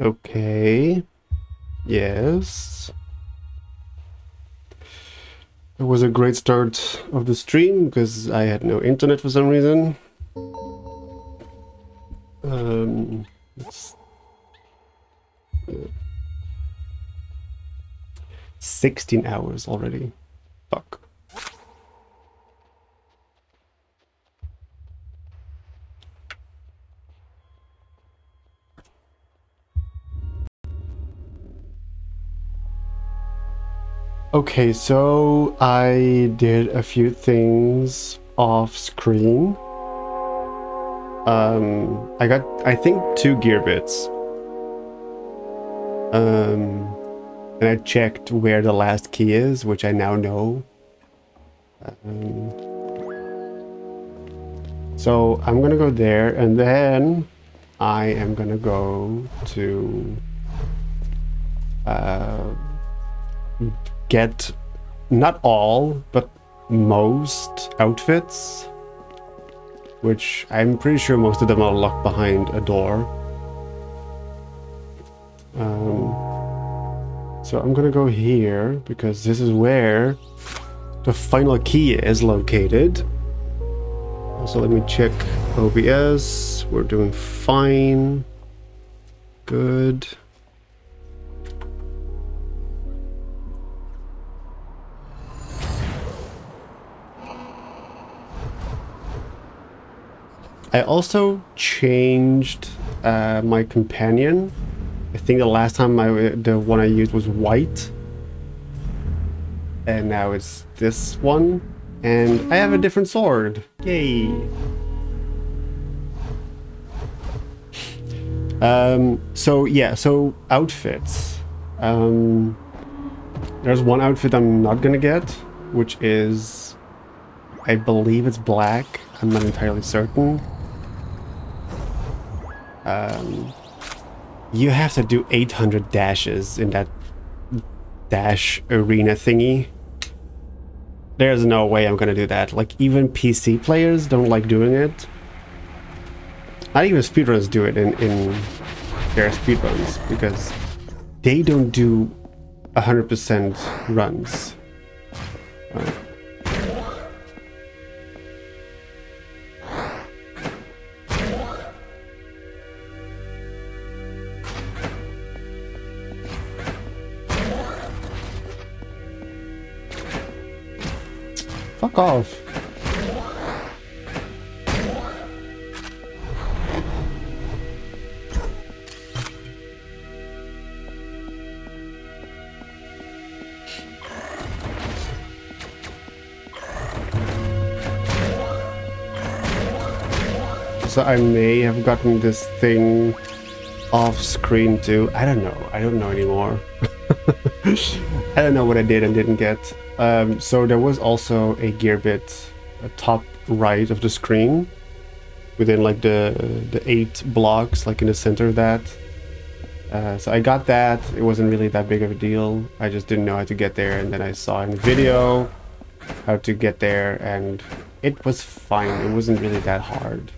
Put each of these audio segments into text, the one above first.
Okay. Yes. It was a great start of the stream because I had no internet for some reason. Um, it's, uh, 16 hours already. Okay, so I did a few things off screen. Um, I got, I think, two gear bits. Um, and I checked where the last key is, which I now know. Um, so I'm gonna go there, and then I am gonna go to uh, get not all, but most outfits, which I'm pretty sure most of them are locked behind a door. Um, so I'm gonna go here because this is where the final key is located. So let me check OBS. We're doing fine. Good. I also changed uh, my companion. I think the last time I, the one I used was white. And now it's this one. And I have a different sword. Yay. Um, so yeah, so outfits. Um, there's one outfit I'm not gonna get, which is, I believe it's black. I'm not entirely certain. Um, you have to do 800 dashes in that dash arena thingy. There's no way I'm gonna do that. Like, even PC players don't like doing it. Not even speedrunners do it in, in their speedruns, because they don't do 100% runs. Uh, Fuck off. So I may have gotten this thing off screen too. I don't know. I don't know anymore. I don't know what I did and didn't get. Um, so there was also a gear bit top right of the screen within like the the eight blocks like in the center of that. Uh, so I got that. It wasn't really that big of a deal. I just didn't know how to get there and then I saw in the video how to get there and it was fine. It wasn't really that hard.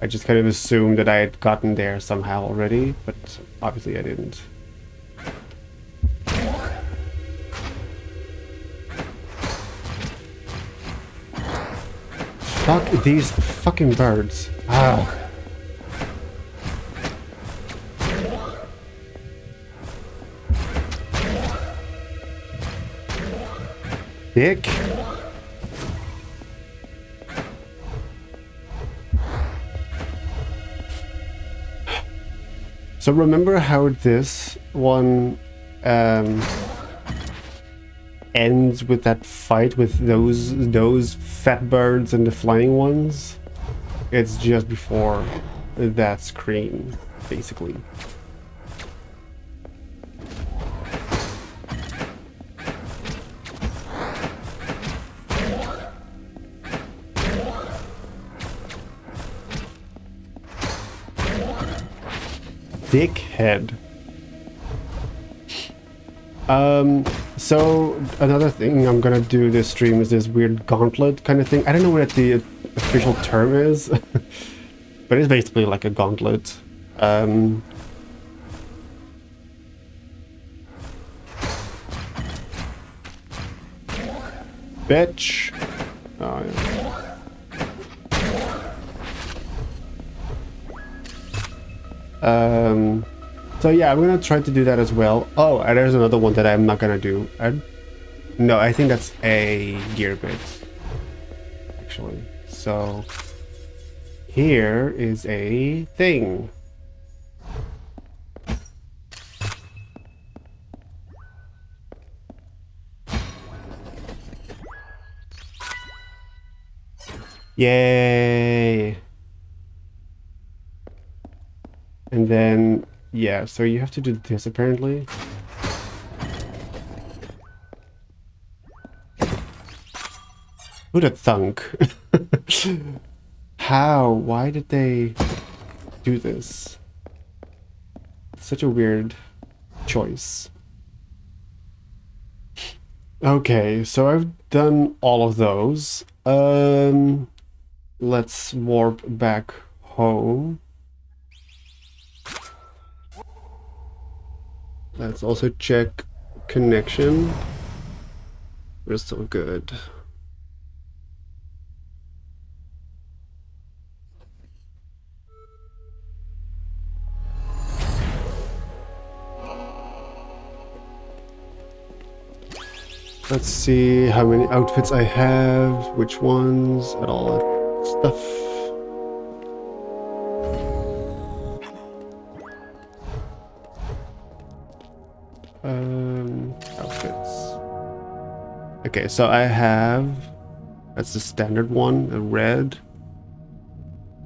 I just kind of assumed that I had gotten there somehow already, but obviously I didn't. Fuck these fucking birds. Ah. Dick. So remember how this one um, ends with that fight with those those fat birds and the flying ones? It's just before that screen, basically. dickhead. Um, so another thing I'm gonna do this stream is this weird gauntlet kind of thing. I don't know what the official term is, but it's basically like a gauntlet. Um, bitch. Oh, yeah. Um, so yeah, I'm gonna try to do that as well. Oh, and there's another one that I'm not gonna do. I, no, I think that's a gear bit, actually. So here is a thing. Yay! And then, yeah, so you have to do this apparently. Who'd have thunk? How? Why did they do this? Such a weird choice. Okay, so I've done all of those. Um, let's warp back home. Let's also check connection. We're still good. Let's see how many outfits I have, which ones, and all that stuff. Okay, so I have, that's the standard one, the red.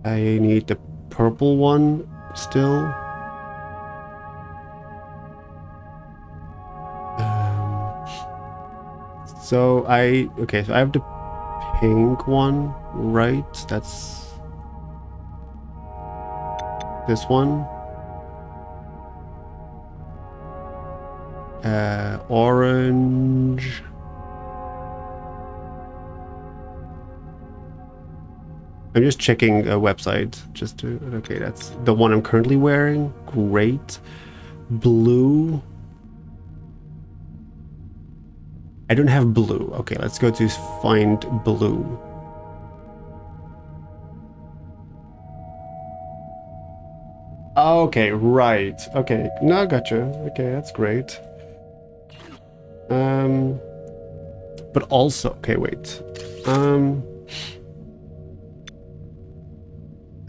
I need the purple one still. So I, okay, so I have the pink one, right? That's this one. Uh, orange. I'm just checking a website just to, okay, that's the one I'm currently wearing. Great. Blue. I don't have blue. Okay, let's go to find blue. Okay, right. Okay, no, gotcha. Okay, that's great. Um, but also, okay, wait. Um,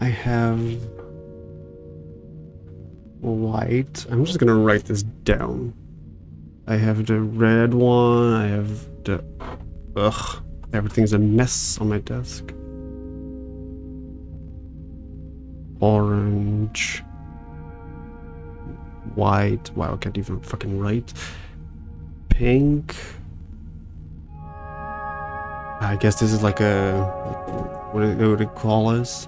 I have white. I'm just gonna write this down. I have the red one. I have the... Ugh. Everything's a mess on my desk. Orange. White. Wow, I can't even fucking write. Pink. I guess this is like a... What do they call this?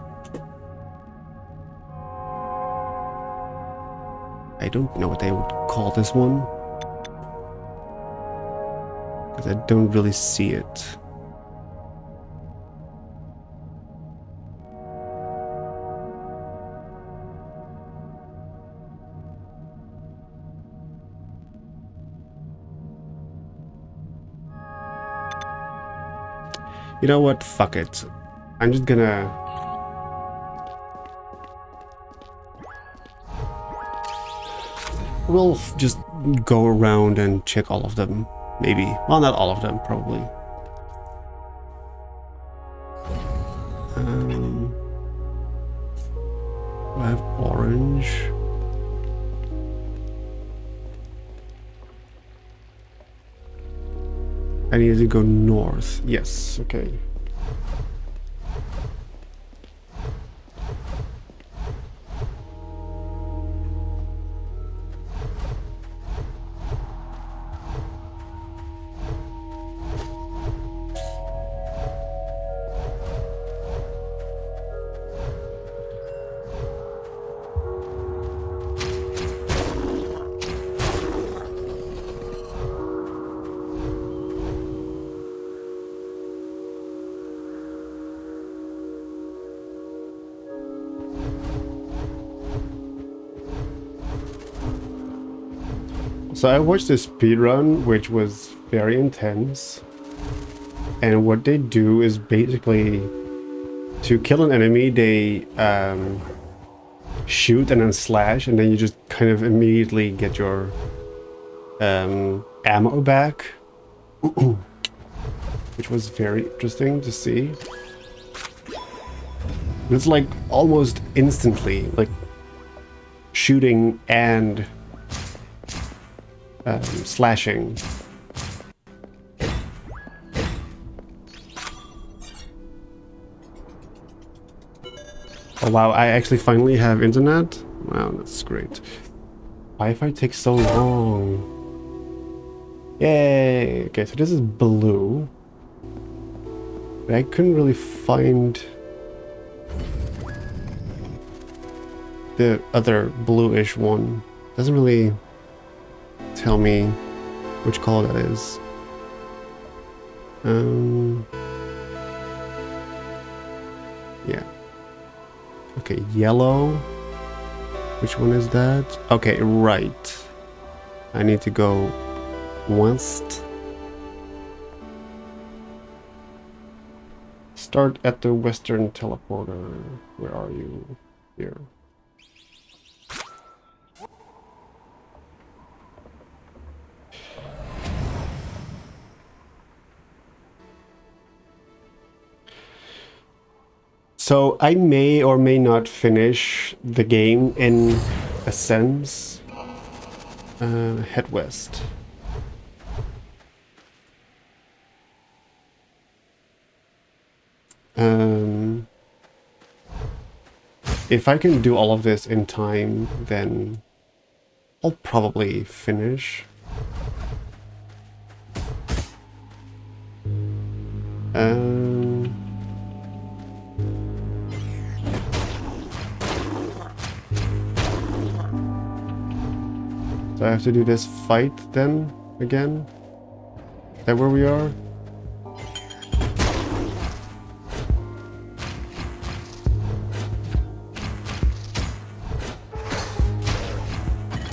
I don't know what they would call this one. Because I don't really see it. You know what? Fuck it. I'm just gonna... We'll just go around and check all of them. Maybe. Well, not all of them, probably. Um, I have orange. I need to go north. Yes, okay. I watched the speed run, which was very intense. and what they do is basically to kill an enemy, they um, shoot and then slash, and then you just kind of immediately get your um, ammo back, which was very interesting to see. It's like almost instantly, like shooting and um, slashing. Oh wow, I actually finally have internet? Wow, that's great. Wi-Fi takes so long. Yay! Okay, so this is blue. But I couldn't really find the other bluish one. Doesn't really tell me which color that is. Um, yeah. Okay, yellow. Which one is that? Okay, right. I need to go west. Start at the western teleporter. Where are you? Here. So I may or may not finish the game in a sense. Uh, head west. Um, if I can do all of this in time, then I'll probably finish. Um, So I have to do this fight then again? Is that where we are?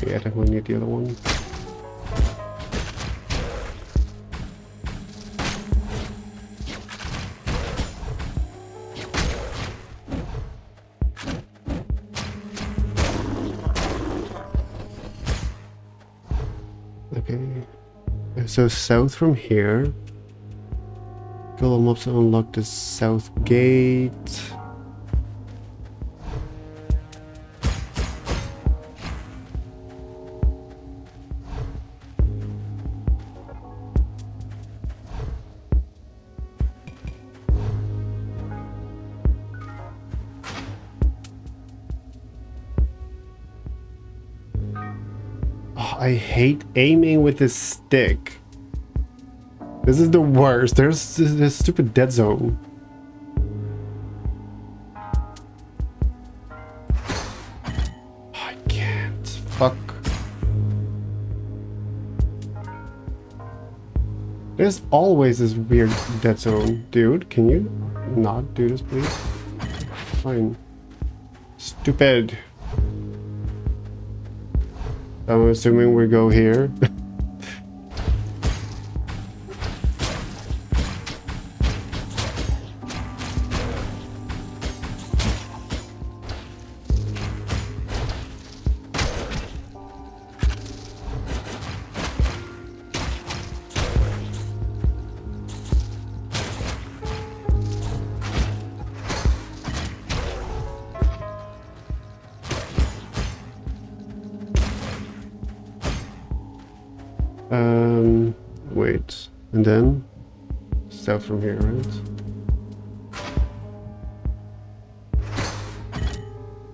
Yeah, I definitely need the other one. So south from here. Kill mobs to unlock the south gate. Oh, I hate aiming with this stick. This is the worst. There's this, this stupid dead zone. I can't. Fuck. There's always this weird dead zone. Dude, can you not do this, please? Fine. Stupid. I'm assuming we go here.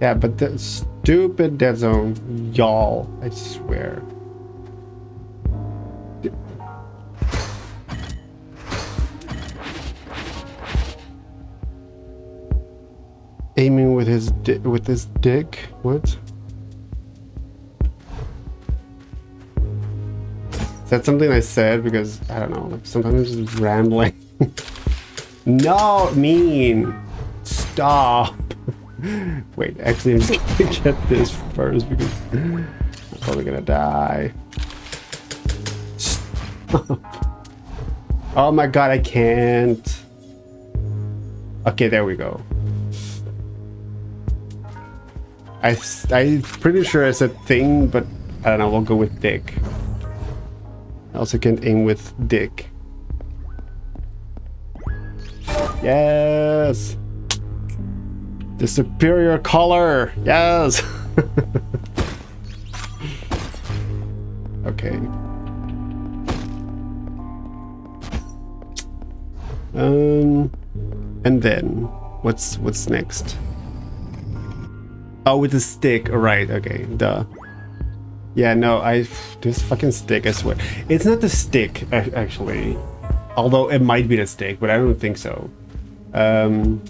Yeah, but the stupid dead zone, y'all, I swear. Aiming with his with his dick? What? Is that something I said? Because I don't know. Like sometimes I'm just rambling. no, mean. Stop. Wait, actually, I'm just gonna get this first because I'm probably gonna die. Stop. Oh my god, I can't. Okay, there we go. I, I'm pretty sure it's a thing, but I don't know, we'll go with dick. I also can aim with dick. Yes! The superior color! Yes! okay. Um, and then what's what's next? Oh, with the stick. Right. Okay. Duh. Yeah. No. I this fucking stick. I swear. It's not the stick actually. Although it might be the stick, but I don't think so. Um.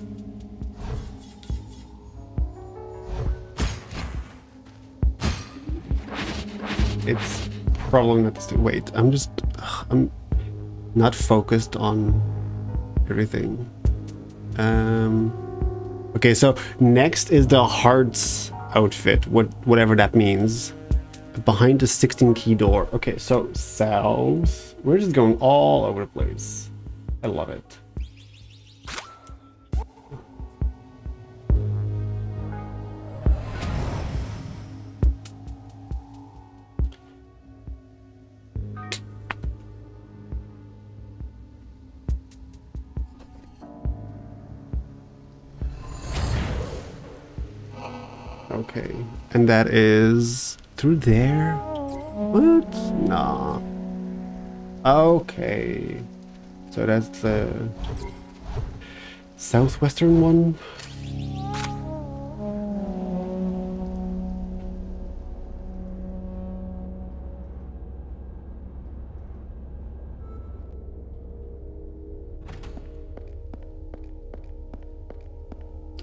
It's probably not the. Wait. I'm just. I'm not focused on everything. Um, okay, so next is the hearts outfit, what whatever that means. Behind the 16 key door. Okay, so south. We're just going all over the place. I love it. Okay. And that is through there? What? Nah. Okay. So that's the southwestern one.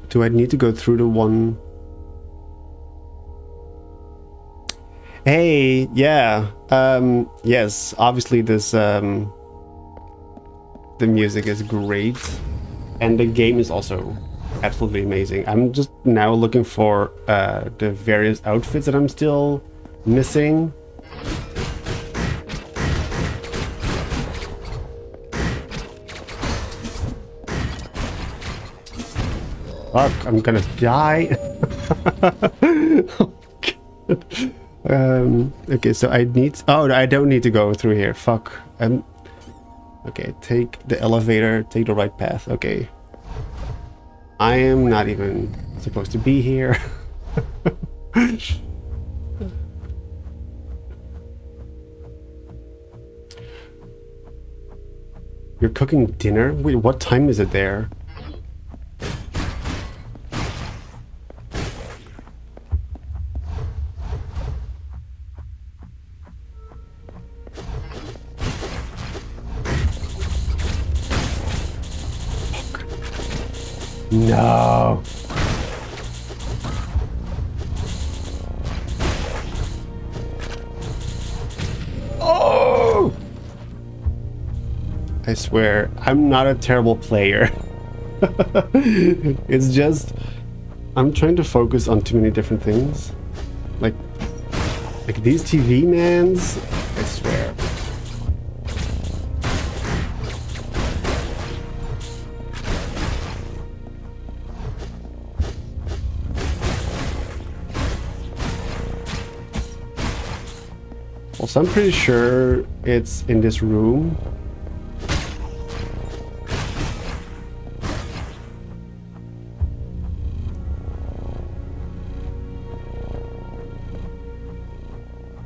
Do I need to go through the one Hey, yeah. Um, yes, obviously this um, the music is great and the game is also absolutely amazing. I'm just now looking for uh, the various outfits that I'm still missing. Fuck, I'm gonna die. oh, um, okay, so I need... Oh, I don't need to go through here. Fuck. Um, okay, take the elevator, take the right path. Okay. I am not even supposed to be here. You're cooking dinner? Wait, what time is it there? No. Oh! I swear, I'm not a terrible player. it's just I'm trying to focus on too many different things. Like like these TV mans, So I'm pretty sure it's in this room.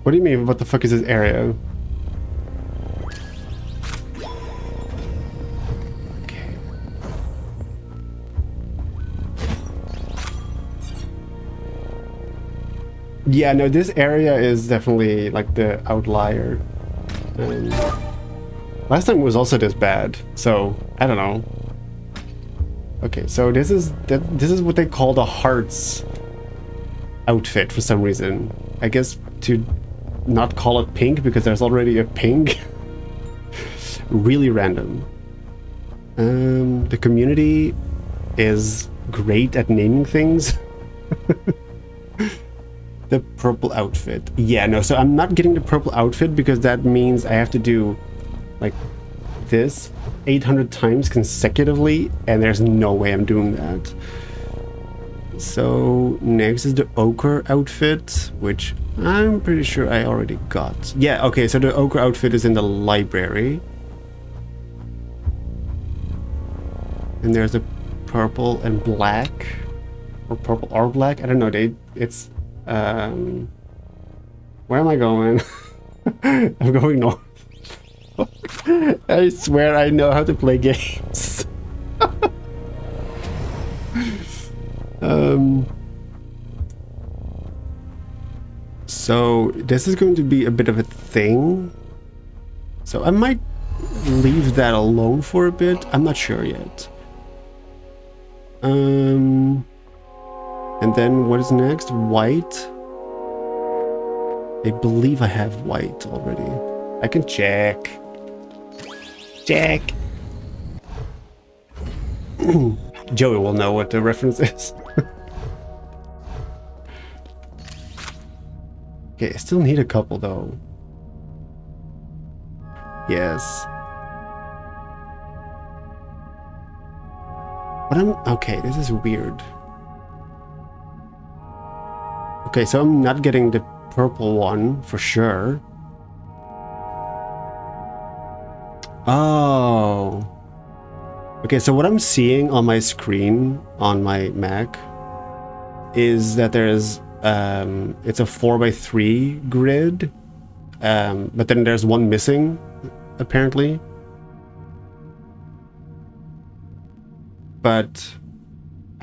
What do you mean? What the fuck is this area? Yeah, no, this area is definitely like the outlier. Um, last time was also this bad, so I don't know. Okay, so this is this is what they call the hearts outfit for some reason. I guess to not call it pink because there's already a pink. really random. Um, the community is great at naming things. The purple outfit. Yeah, no, so I'm not getting the purple outfit because that means I have to do like this 800 times consecutively, and there's no way I'm doing that. So next is the ochre outfit, which I'm pretty sure I already got. Yeah, okay, so the ochre outfit is in the library. And there's a purple and black. Or purple or black? I don't know. They it's um where am I going? I'm going north. I swear I know how to play games. um So this is going to be a bit of a thing. So I might leave that alone for a bit. I'm not sure yet. Um, and then what is next? White. I believe I have white already. I can check. Check. Joey will know what the reference is. Okay, I still need a couple though. Yes. But I'm... Okay, this is weird. Okay, so I'm not getting the purple one for sure. Oh. Okay, so what I'm seeing on my screen on my Mac is that there's um, it's a 4x3 grid, um, but then there's one missing, apparently. But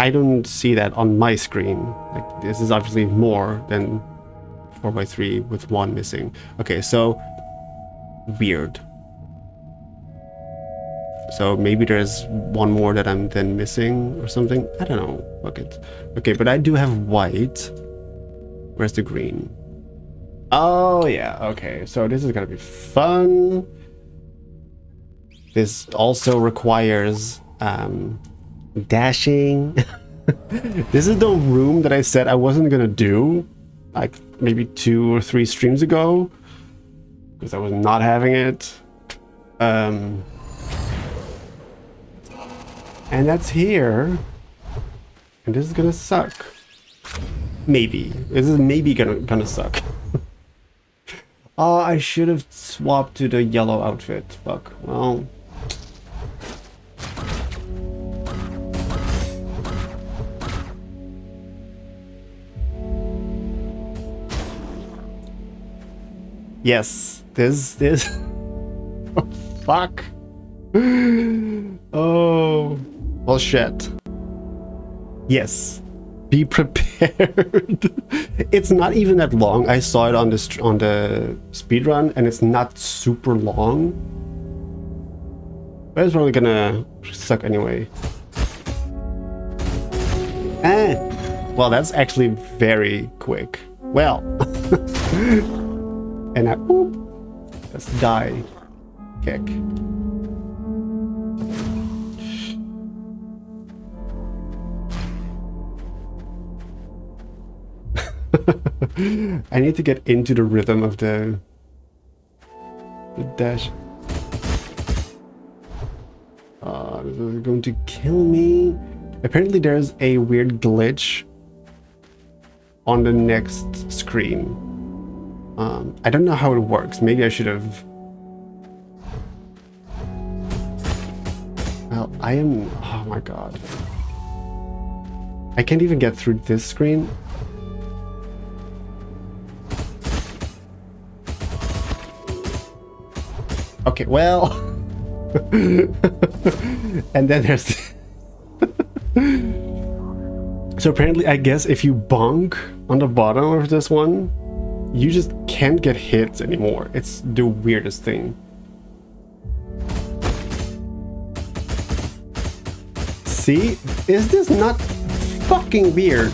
I don't see that on my screen. Like this is obviously more than 4x3 with one missing. Okay, so weird. So maybe there's one more that I'm then missing or something. I don't know. Fuck it. Okay, but I do have white. Where's the green? Oh, yeah. Okay, so this is gonna be fun. This also requires um, dashing. this is the room that I said I wasn't gonna do like maybe two or three streams ago because I was not having it. Um, and that's here. And this is gonna suck. Maybe. This is maybe gonna gonna suck. oh, I should have swapped to the yellow outfit. Fuck. Well. Yes. This this oh, fuck. oh. Well shit. Yes be prepared. it's not even that long. I saw it on the on the speed run, and it's not super long. But it's probably gonna suck anyway. Eh. Well, that's actually very quick. Well. and I... Oop, let's die. Kick. I need to get into the rhythm of the, the dash. Uh, this is going to kill me. Apparently there's a weird glitch on the next screen. Um, I don't know how it works. Maybe I should have... Well, I am... Oh my god. I can't even get through this screen. Okay, well... and then there's... so apparently, I guess if you bonk on the bottom of this one, you just can't get hits anymore. It's the weirdest thing. See? Is this not fucking weird?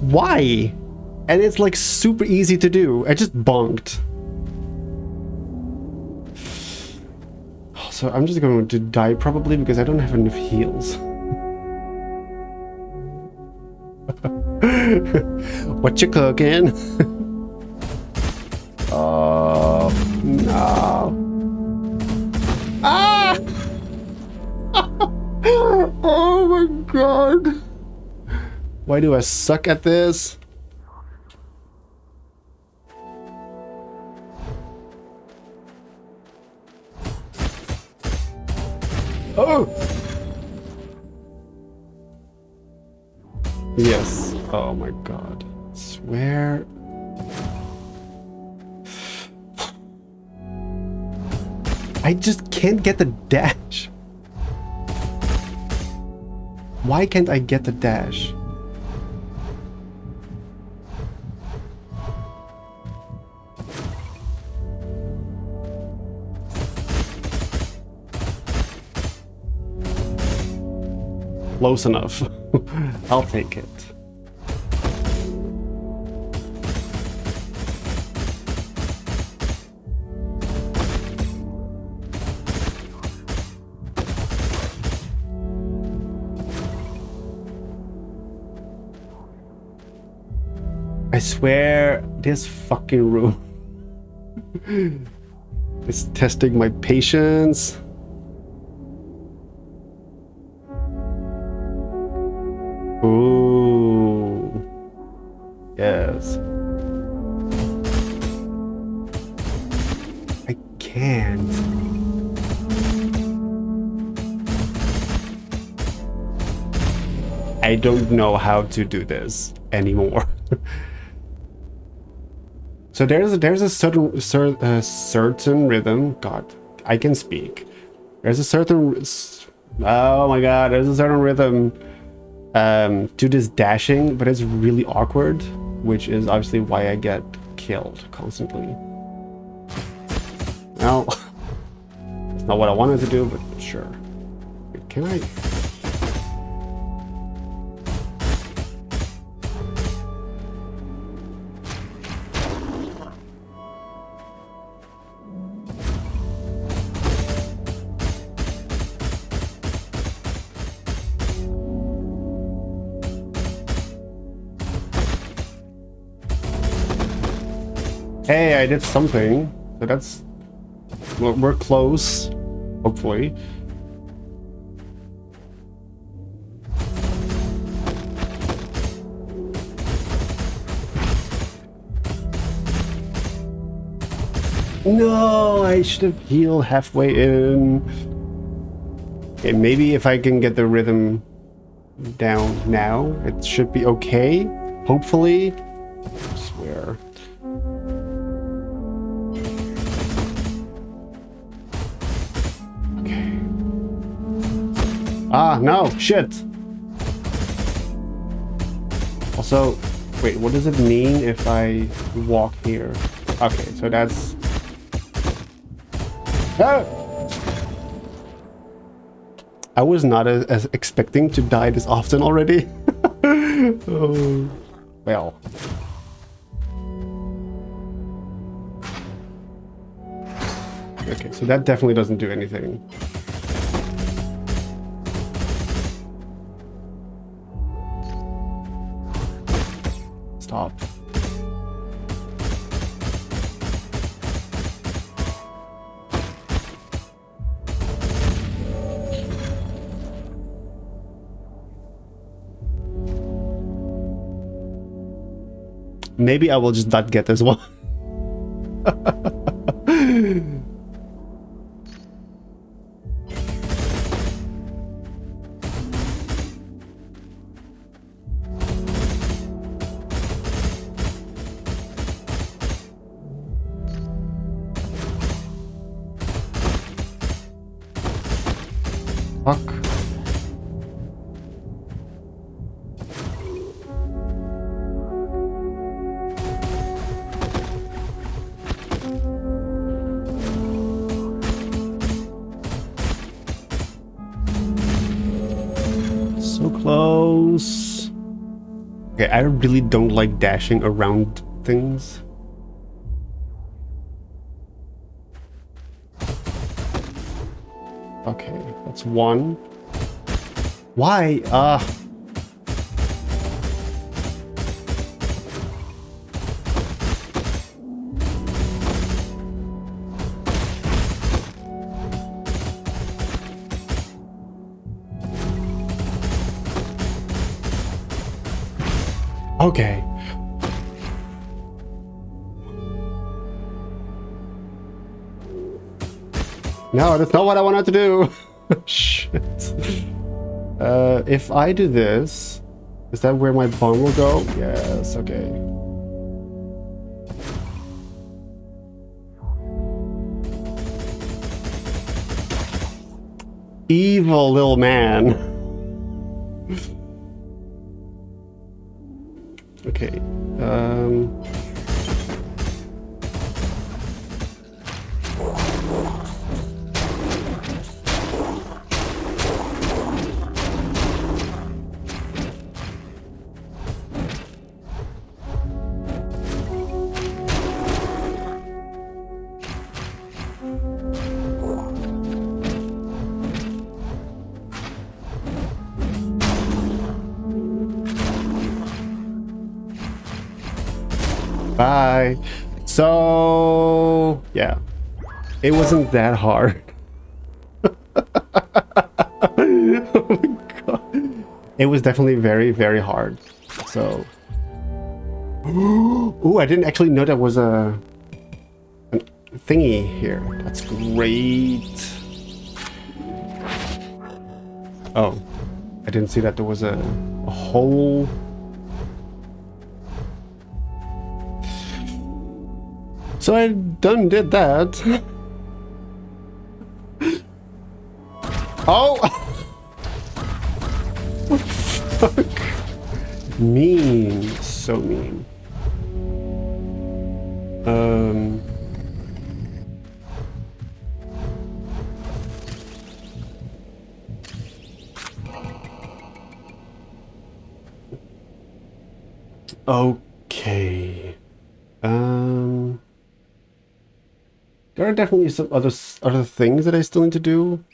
Why? And it's like super easy to do. I just bonked. So I'm just going to die probably because I don't have enough heals. What you cooking? Oh, no. Ah! oh my god. Why do I suck at this? Oh! Yes. Oh my god. Swear. I just can't get the dash. Why can't I get the dash? Close enough. I'll take it. I swear this fucking room is testing my patience. Ooh. Yes. I can't. I don't know how to do this anymore. so there's there's a certain cer uh, certain rhythm. God, I can speak. There's a certain oh my god, there's a certain rhythm um, to this dashing, but it's really awkward, which is obviously why I get killed constantly. Well, it's not what I wanted to do, but sure. Can I? Hey, I did something. So that's... We're, we're close, hopefully. No, I should have healed halfway in. Okay, maybe if I can get the rhythm down now, it should be okay. Hopefully. I swear. Ah, no, shit. Also, wait, what does it mean if I walk here? Okay, so that's Ah! I was not as, as, expecting to die this often already. oh, well. Okay, so that definitely doesn't do anything. Maybe I will just not get this one. really don't like dashing around things. Okay, that's one. Why? Uh... Okay. No, that's not what I wanted to do. Shit. Uh, if I do this, is that where my bomb will go? Yes, okay. Evil little man. okay. Um... So, yeah. It wasn't that hard. oh my god. It was definitely very, very hard. So. Ooh, I didn't actually know that was a, a thingy here. That's great. Oh, I didn't see that there was a, a whole So I done did that. oh! what the fuck? Mean. So mean. Um... Okay. There are definitely some other other things that I still need to do.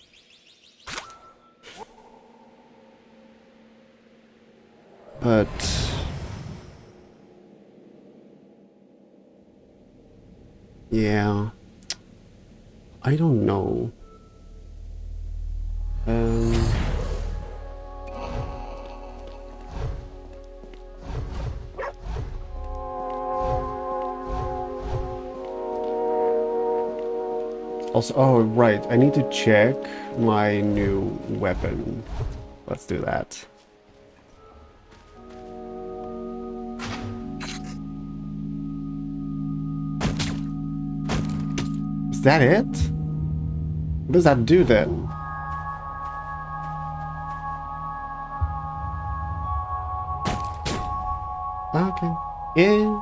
But yeah, I don't know. Um. Also, oh, right. I need to check my new weapon. Let's do that. Is that it? What does that do then? Okay. Yeah.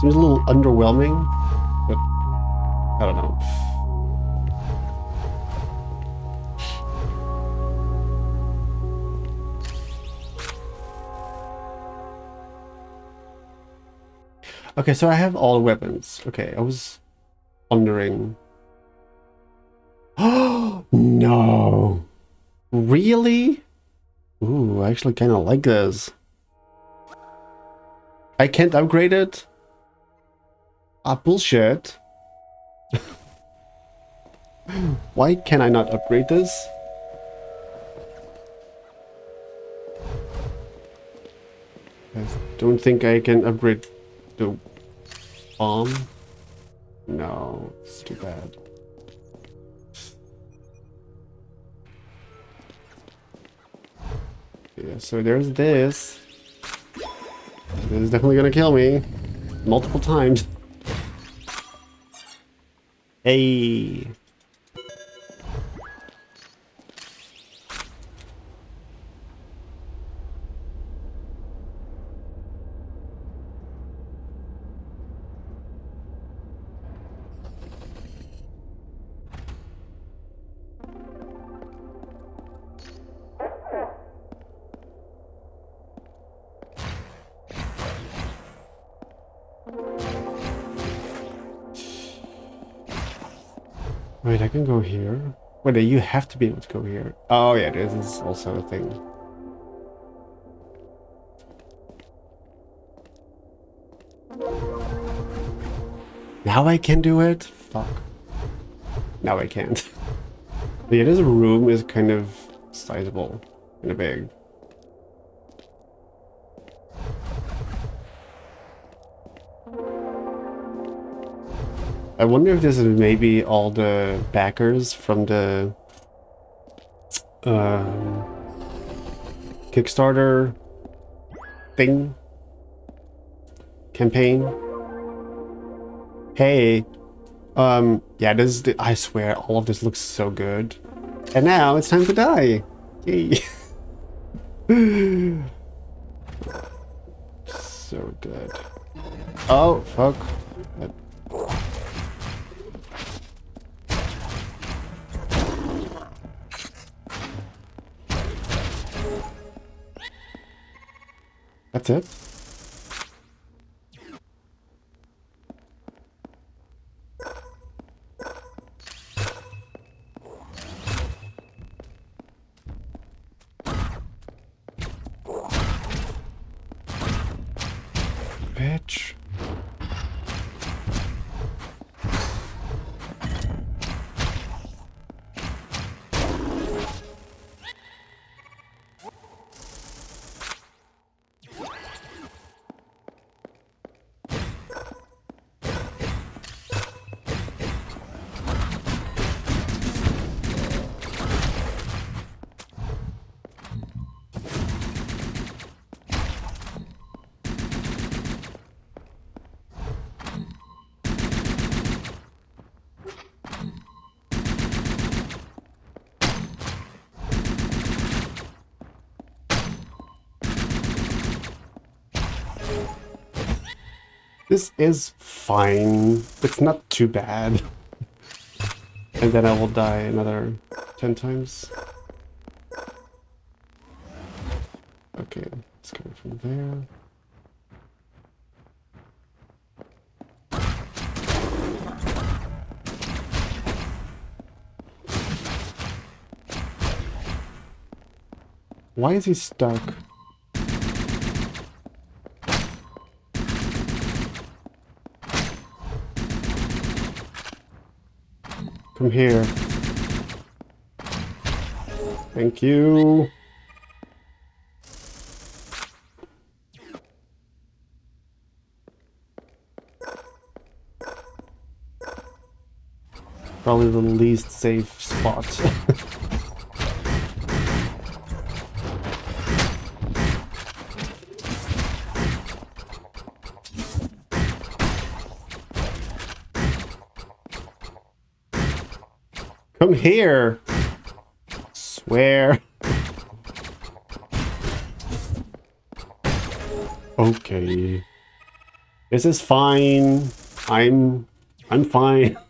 Seems a little underwhelming. I don't know. Okay, so I have all weapons. Okay, I was wondering. Oh, no. Really? Ooh, I actually kind of like this. I can't upgrade it? Ah, bullshit. Why can I not upgrade this? I don't think I can upgrade the bomb. No, it's too bad. Yeah, so there's this. This is definitely gonna kill me. Multiple times. Hey. Wait, you have to be able to go here. Oh yeah, this is also a thing. Now I can do it? Fuck. Now I can't. yeah, this room is kind of sizable. Of big. I wonder if this is maybe all the backers from the uh, Kickstarter thing campaign. Hey, um, yeah, this is the, I swear, all of this looks so good. And now it's time to die. Yay. so good. Oh, fuck. That's it? This is fine. It's not too bad. and then I will die another 10 times. Okay, it's coming from there. Why is he stuck? Come here. Thank you. Probably the least safe spot. here. Swear. Okay. This is fine. I'm I'm fine.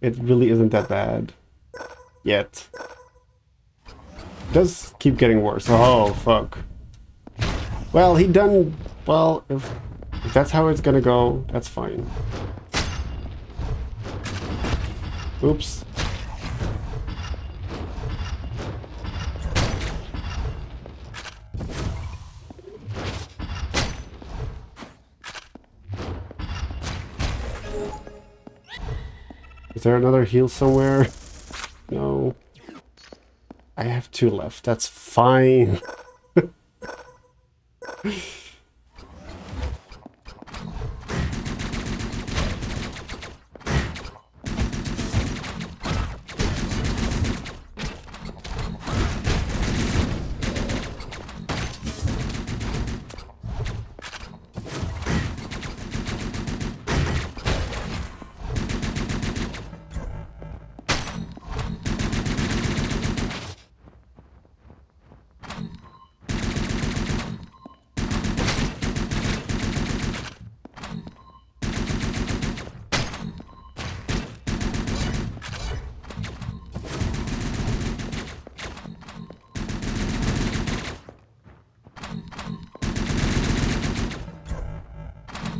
It really isn't that bad. Yet. It does keep getting worse. Oh, fuck. Well, he done... Well, if, if that's how it's gonna go, that's fine. Oops. Is there another heal somewhere? No. I have two left. That's fine.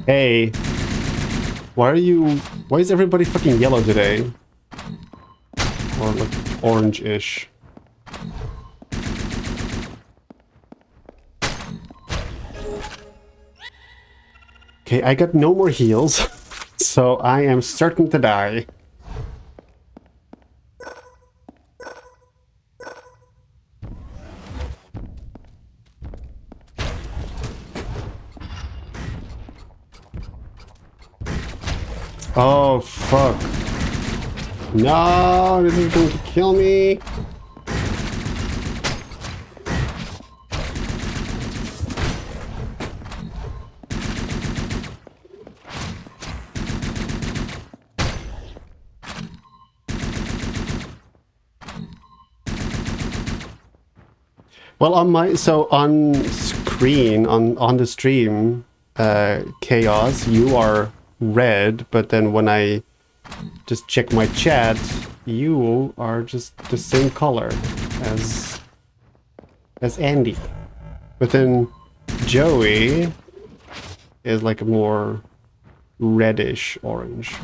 Hey. Why are you... Why is everybody fucking yellow today? Or like orange-ish. Okay, I got no more heals. So I am certain to die. Oh, fuck. No, this is going to kill me. Well, on my so on screen on on the stream, uh, chaos, you are red, but then when I just check my chat, you are just the same color as as Andy. But then Joey is like a more reddish orange.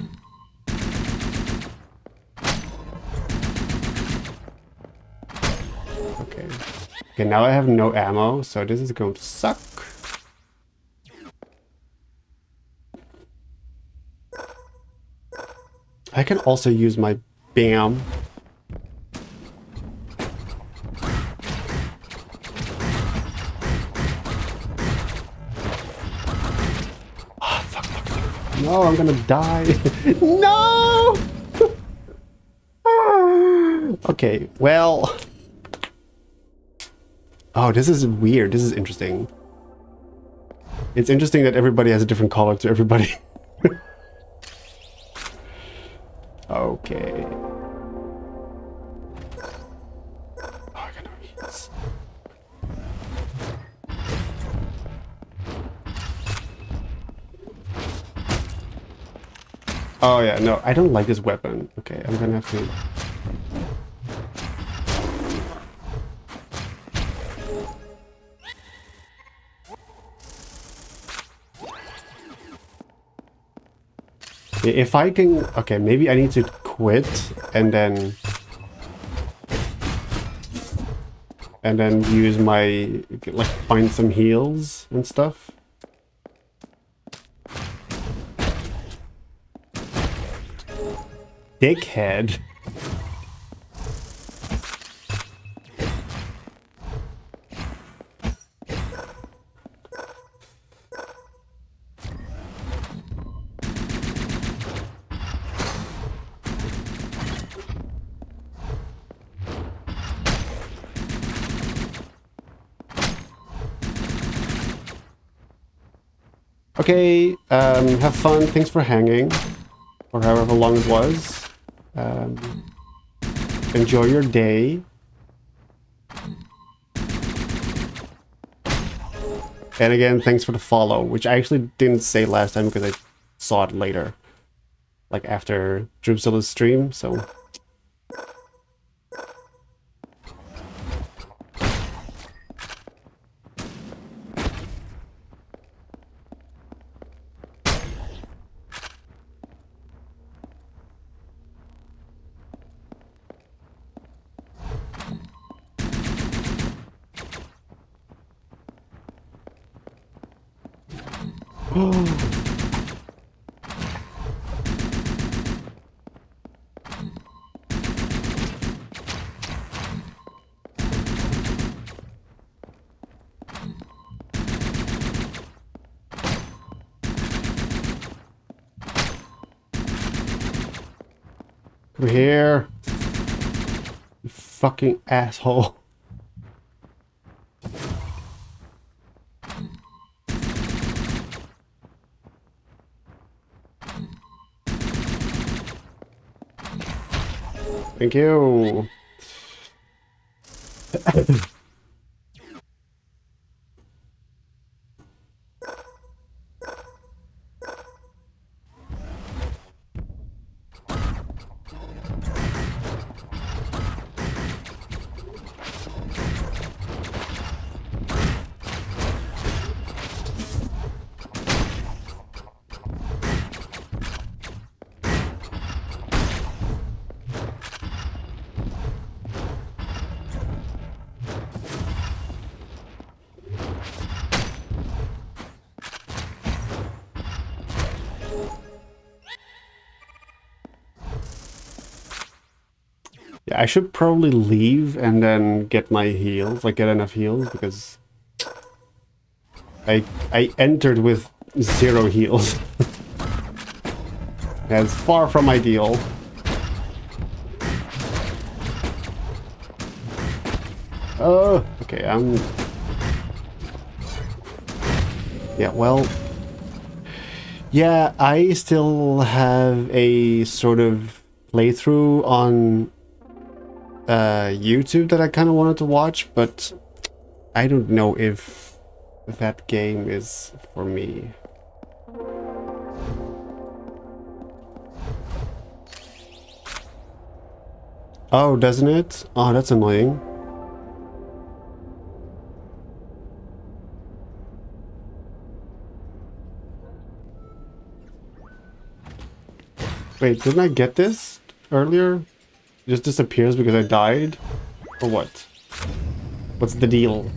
Okay. Okay, now I have no ammo, so this is going to suck. I can also use my BAM. Oh, fuck, fuck, fuck. No, I'm gonna die. no! Ah, okay, well... Oh, this is weird. This is interesting. It's interesting that everybody has a different color to everybody. Okay. Oh, I got no heals. Oh yeah, no, I don't like this weapon. Okay, I'm gonna have to... If I can... Okay, maybe I need to quit and then... And then use my... Like, find some heals and stuff. Dickhead. Okay, um, have fun. Thanks for hanging, or however long it was. Um, enjoy your day. And again, thanks for the follow, which I actually didn't say last time because I saw it later. Like after Droopzilla's stream, so... Come here. You fucking asshole. Thank you. I should probably leave and then get my heals, like get enough heals, because I I entered with zero heals. That's far from ideal. Oh, okay, I'm... Yeah, well... Yeah, I still have a sort of playthrough on uh, YouTube that I kind of wanted to watch, but I don't know if that game is for me. Oh, doesn't it? Oh, that's annoying. Wait, didn't I get this earlier? Just disappears because I died? Or what? What's the deal?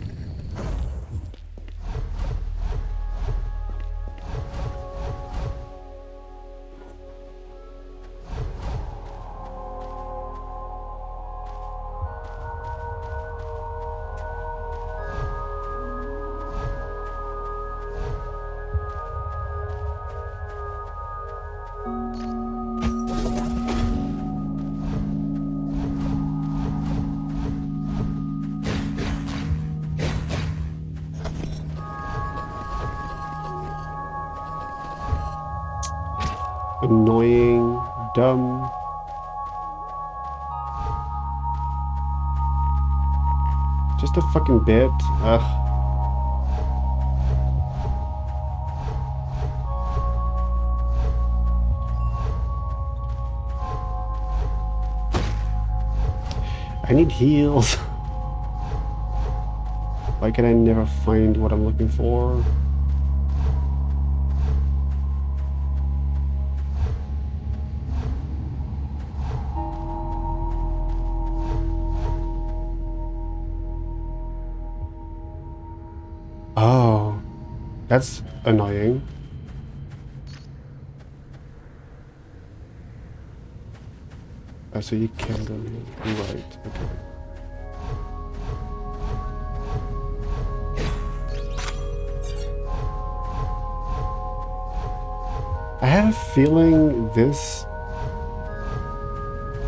A fucking bed? Ugh. I need heals. Why can I never find what I'm looking for? That's annoying. Oh, so you go here. Right, okay. I have a feeling this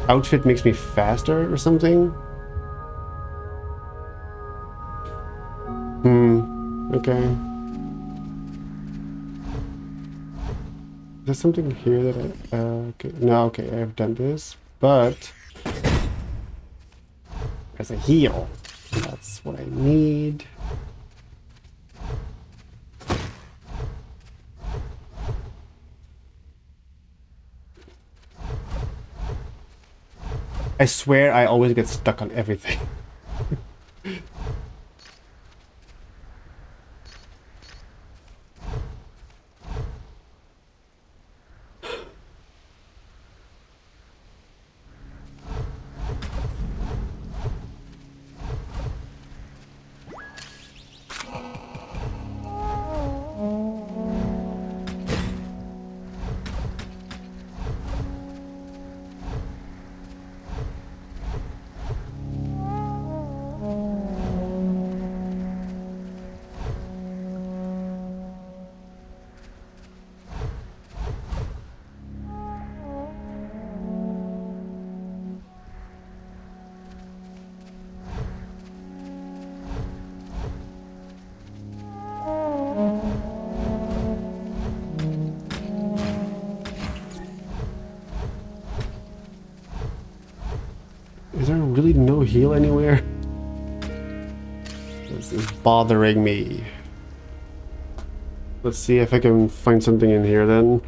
outfit makes me faster or something. Hmm, okay. There something here that I... Uh, okay. No, okay, I've done this, but... As a heal. That's what I need. I swear I always get stuck on everything. bothering me. Let's see if I can find something in here then.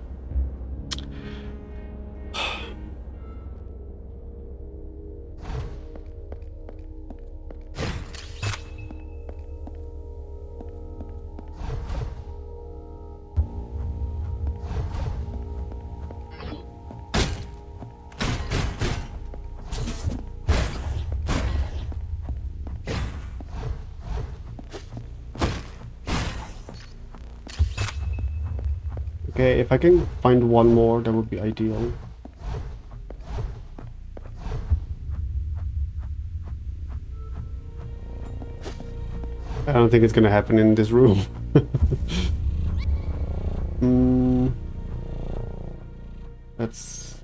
I can find one more, that would be ideal. I don't think it's gonna happen in this room. mm. Let's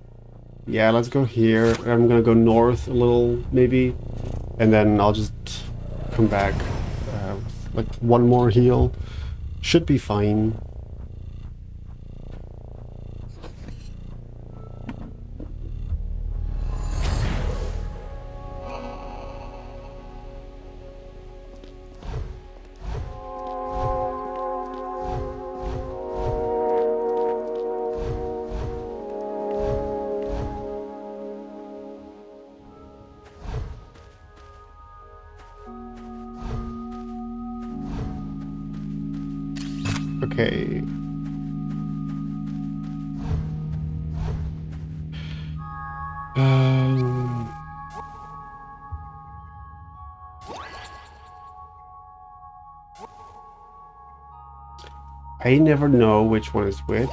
Yeah, let's go here. I'm gonna go north a little, maybe. And then I'll just come back. Uh, like one more heal. Should be fine. Okay. Um... I never know which one is which.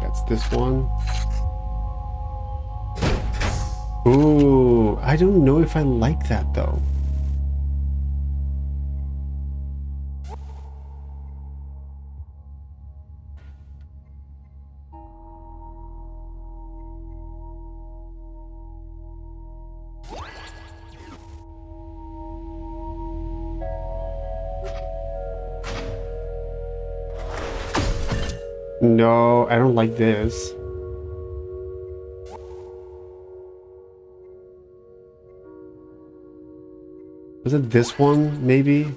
That's this one. Ooh, I don't know if I like that though. No, I don't like this. This one, maybe?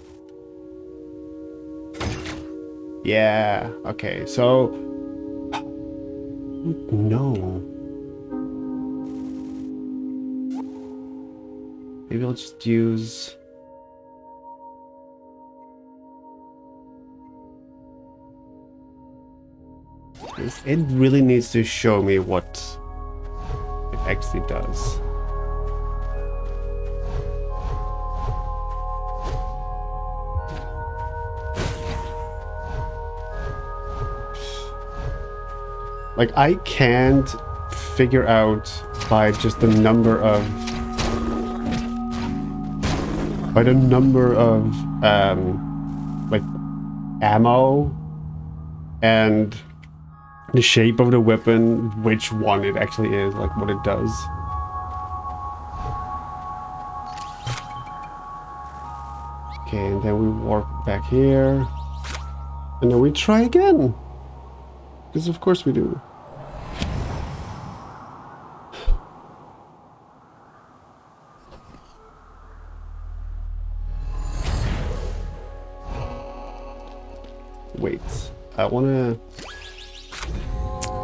Yeah, okay, so... No. Maybe I'll just use... It really needs to show me what it actually does. Like, I can't figure out by just the number of... By the number of, um, like, ammo and the shape of the weapon, which one it actually is, like what it does. Okay, and then we warp back here. And then we try again. Because of course we do. I want to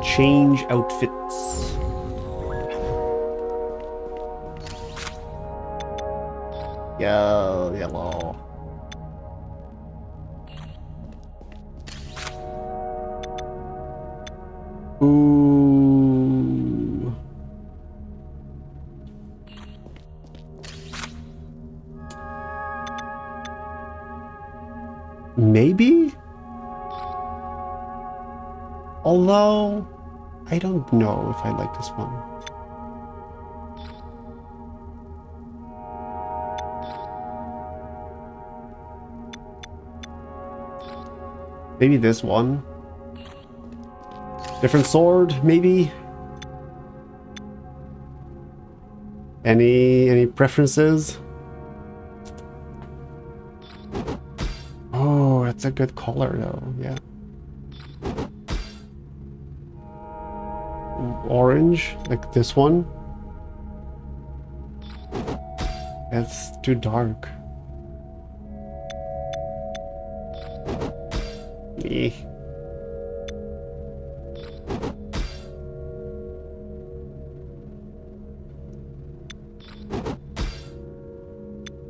change outfits. Yo, yellow. Ooh. Maybe? Although, I don't know if I like this one. Maybe this one. Different sword, maybe? Any any preferences? Oh, that's a good color though, yeah. Orange, like this one. That's too dark. Me.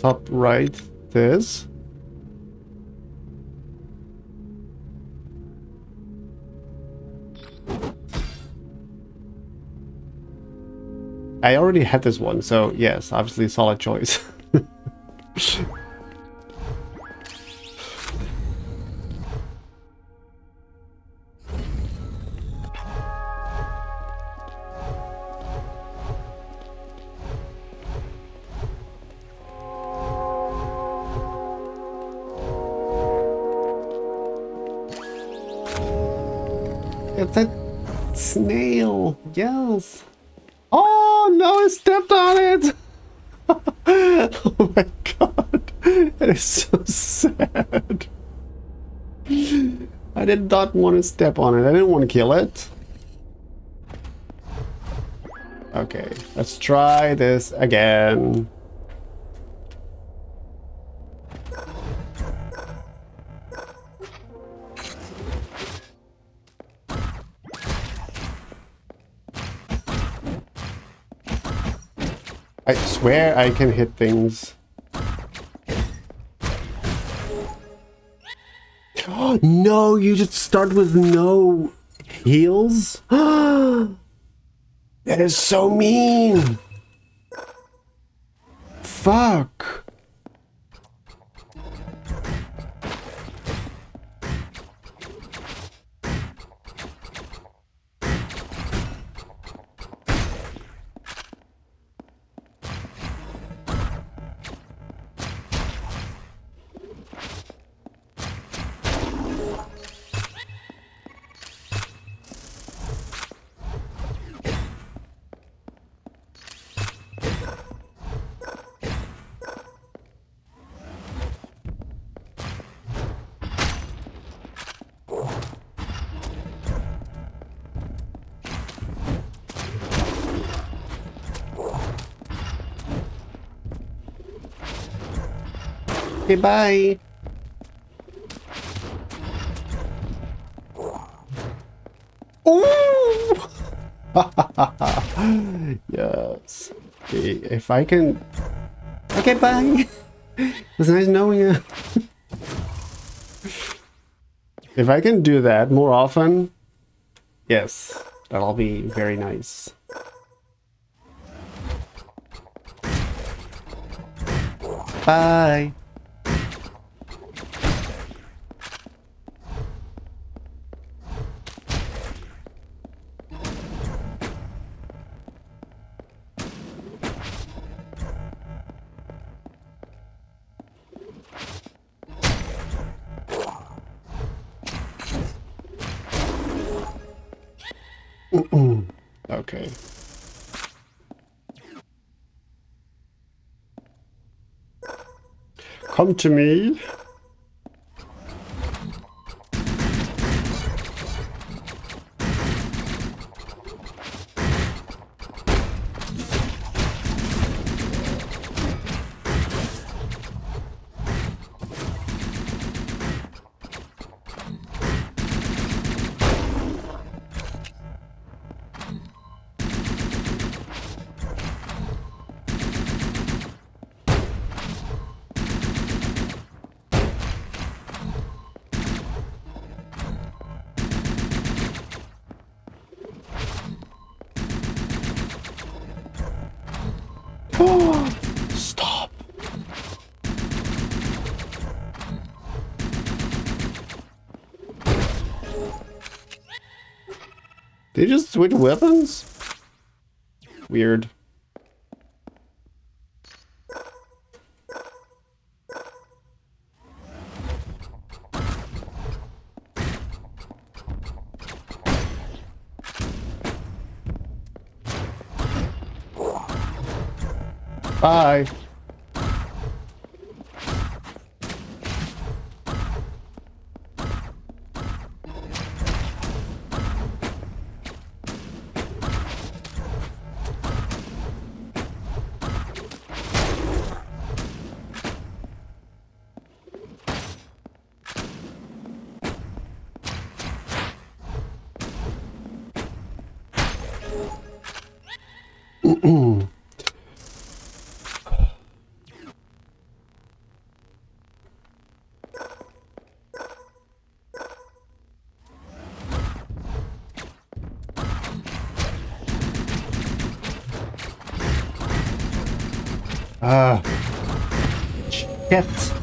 top right this. I already had this one, so yes, obviously solid choice. snail. Yes. No, I stepped on it. oh my god. That is so sad. I did not want to step on it. I didn't want to kill it. Okay, let's try this again. Swear I can hit things. no, you just start with no heals? that is so mean. Fuck. Okay, bye. Ooh! yes. If I can... Okay, bye. it's nice knowing you. if I can do that more often, yes, that'll be very nice. Bye. To me. Weapons? Weird. Bye. Ah. Shit.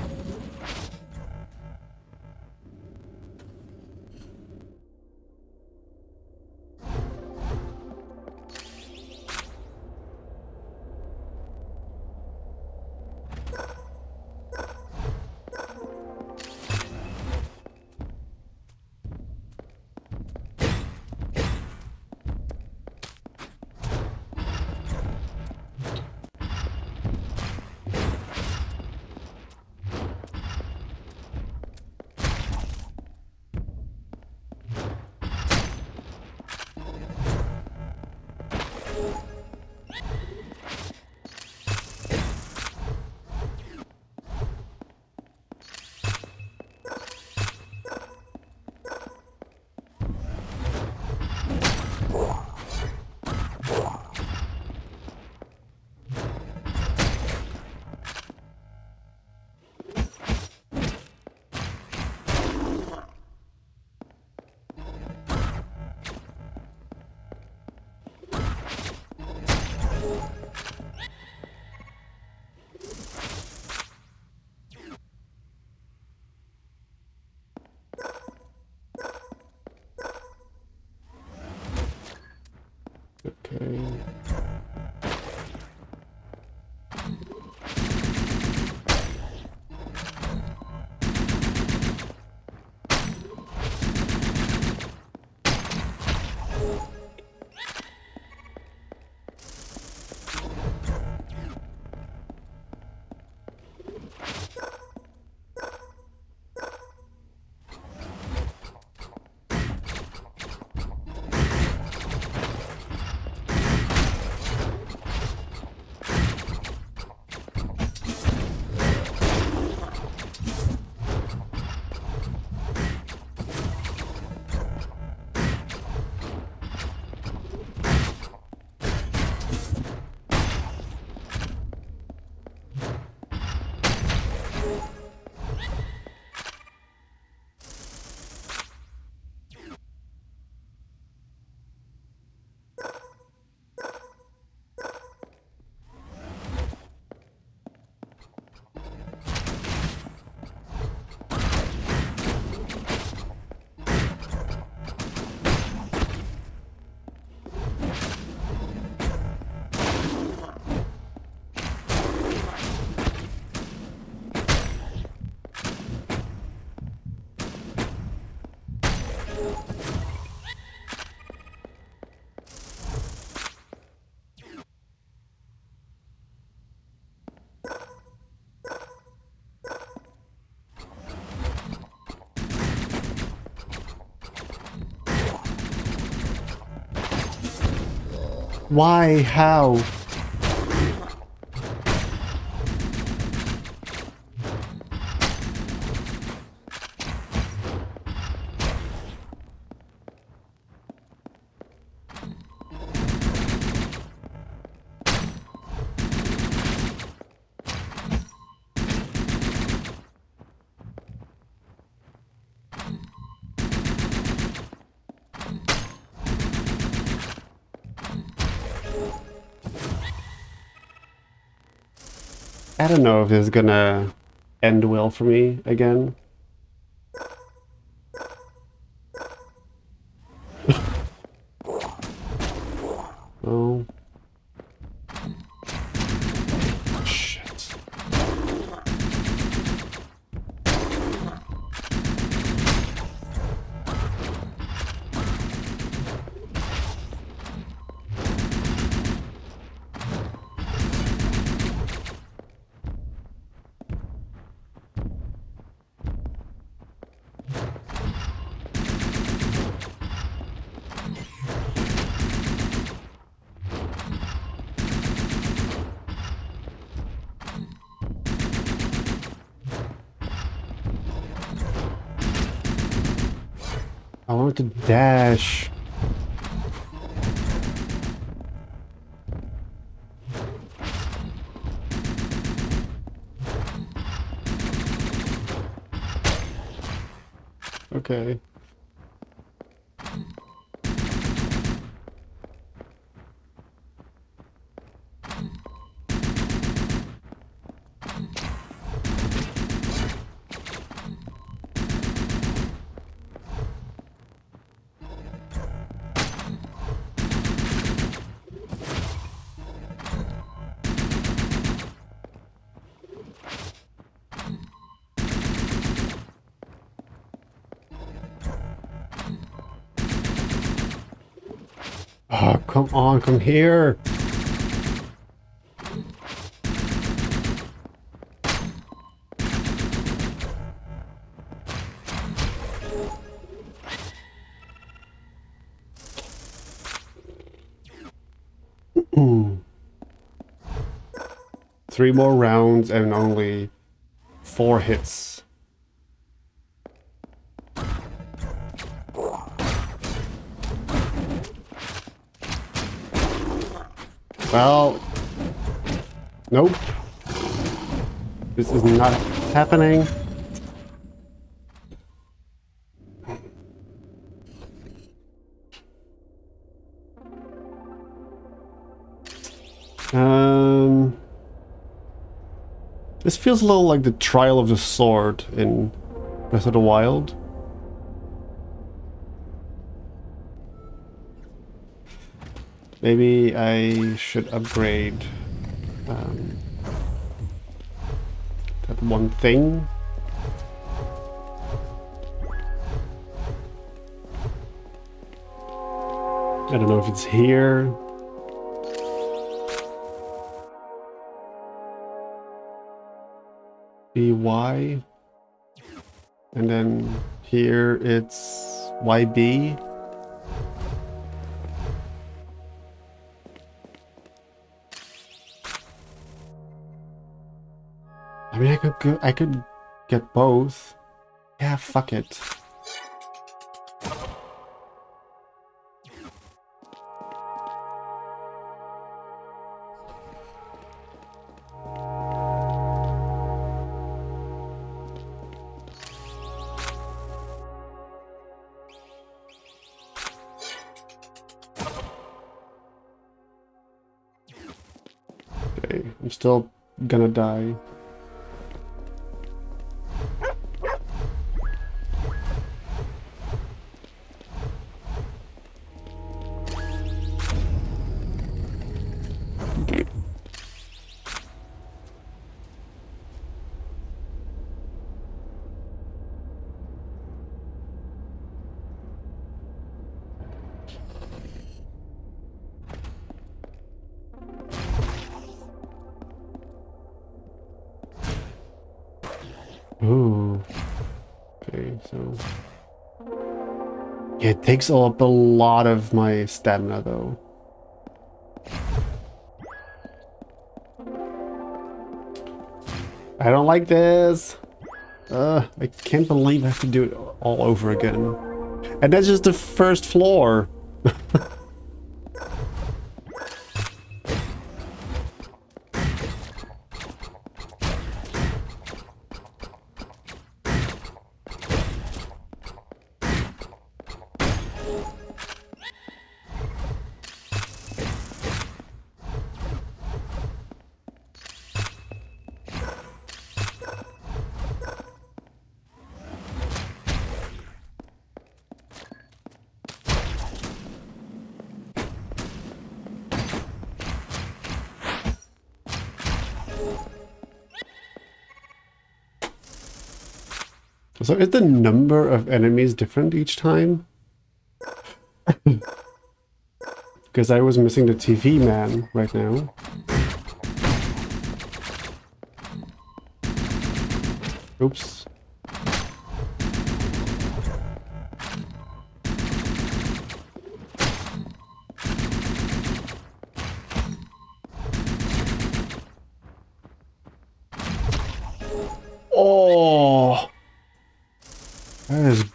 Why? How? Don't know if this is gonna end well for me again. Okay. Come on, come here. Three more rounds and only four hits. Well, nope. This is not happening. Um, this feels a little like the Trial of the Sword in Breath of the Wild. Maybe I should upgrade um, that one thing. I don't know if it's here. BY. And then here it's YB. Mean, I could go, I could get both. Yeah, fuck it. Okay, I'm still gonna die. Takes up a lot of my stamina, though. I don't like this. Uh, I can't believe I have to do it all over again. And that's just the first floor. So is the number of enemies different each time? Because I was missing the TV man right now. Oops.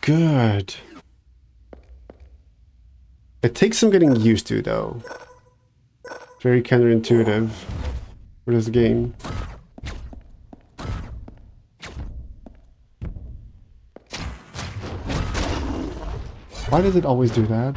Good. It takes some getting used to, though. Very counterintuitive for this game. Why does it always do that?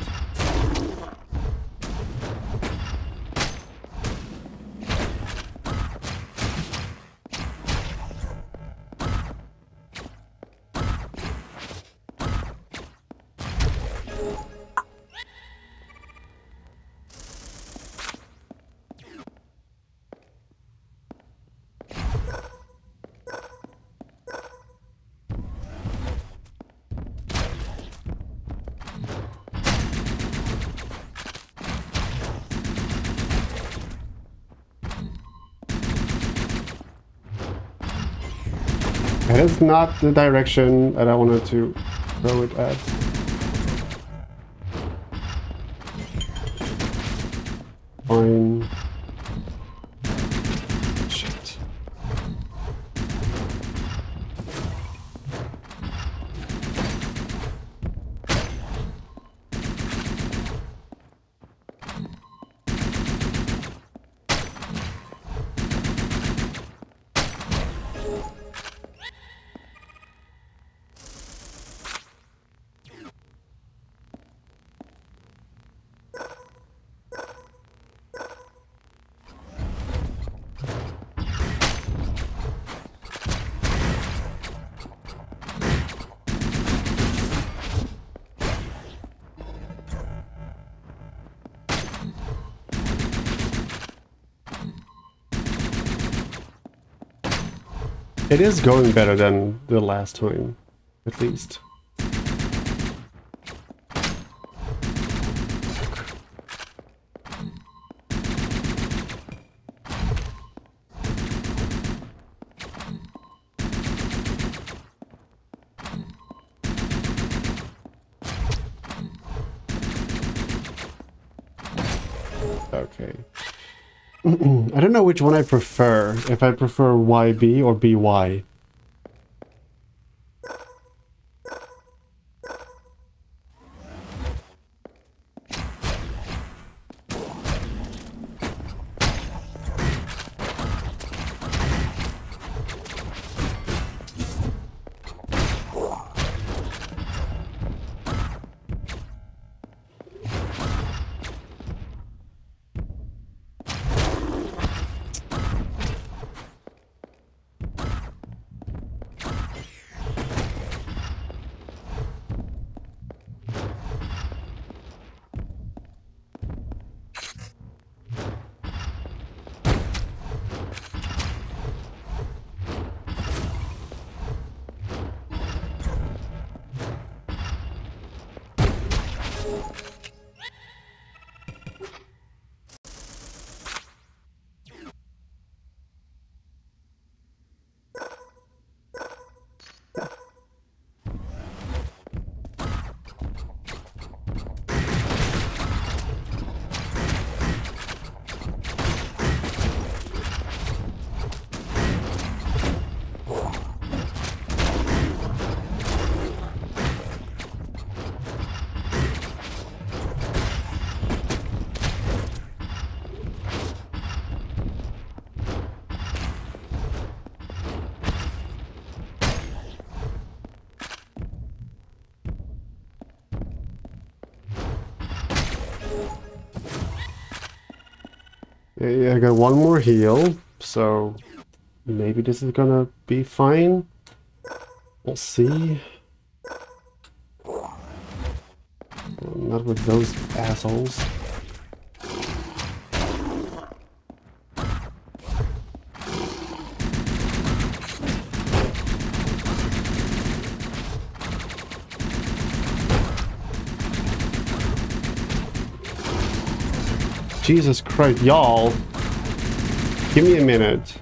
Not the direction that I wanted to throw it at. It is going better than the last time, at least. Okay. I don't know which one I prefer. If I prefer YB or BY. Heal, so maybe this is gonna be fine. We'll see. Not with those assholes. Jesus Christ, y'all. Give me a minute.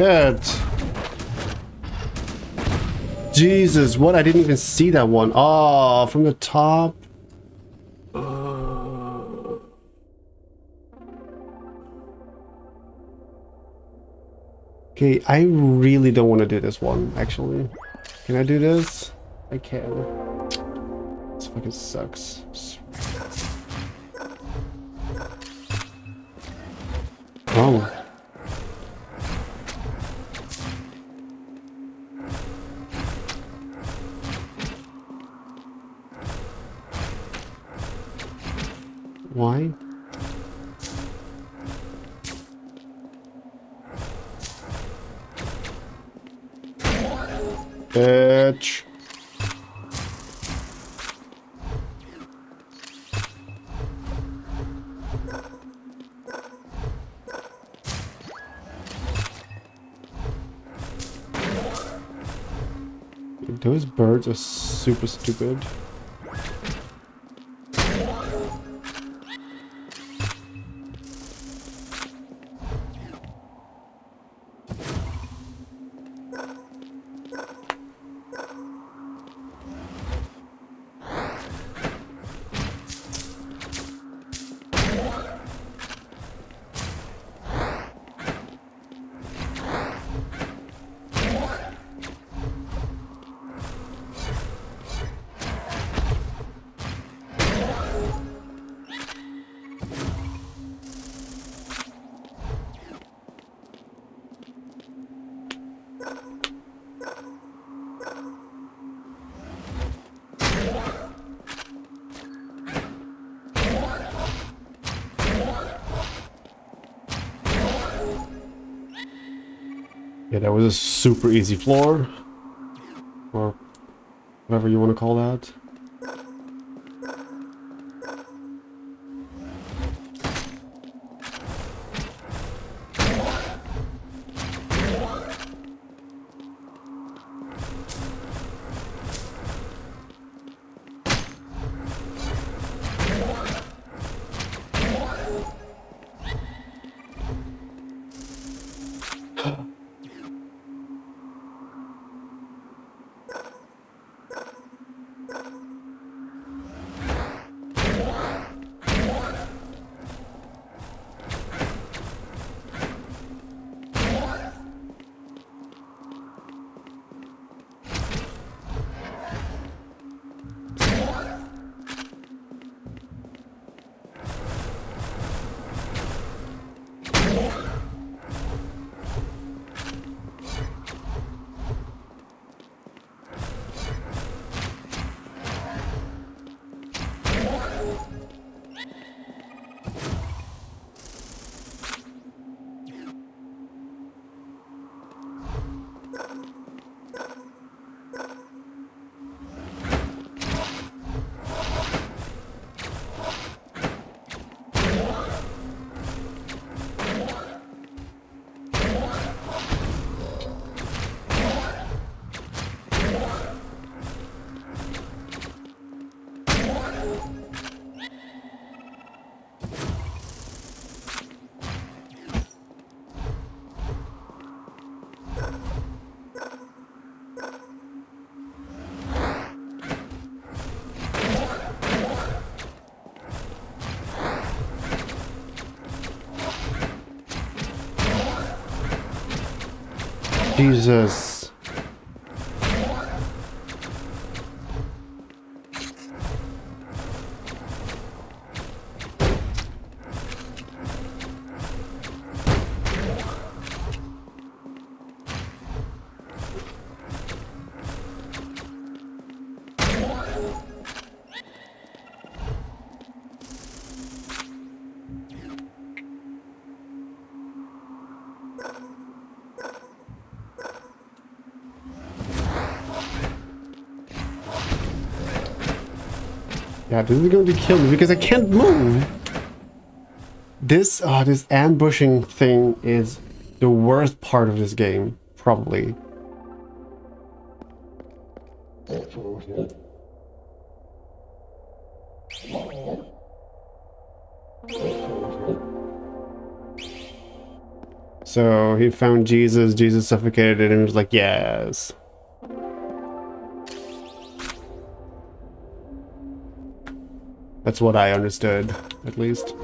Shit. Jesus, what? I didn't even see that one. Oh, from the top. Okay, I really don't want to do this one, actually. Can I do this? I can. This fucking sucks. Oh. Are super stupid. Super easy floor. Or whatever you want to call that. Jesus. Yeah, this is going to kill me because I can't move. This, uh, this ambushing thing is the worst part of this game, probably. So he found Jesus, Jesus suffocated and he was like, yes. That's what I understood, at least.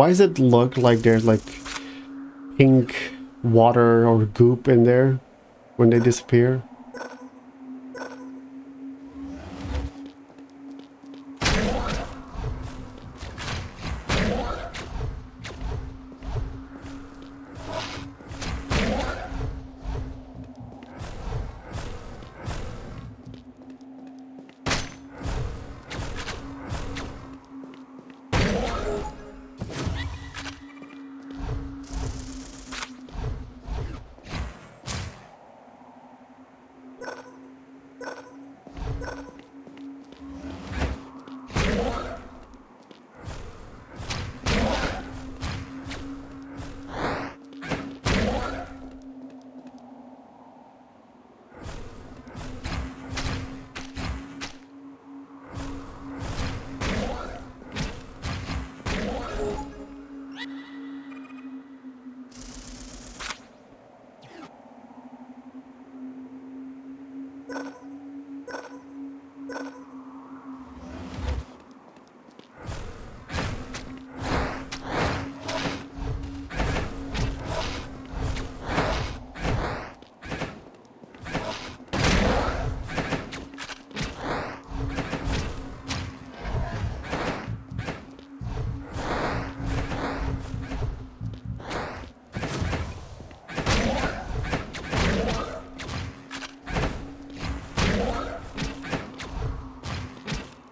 Why does it look like there's like pink water or goop in there when they disappear?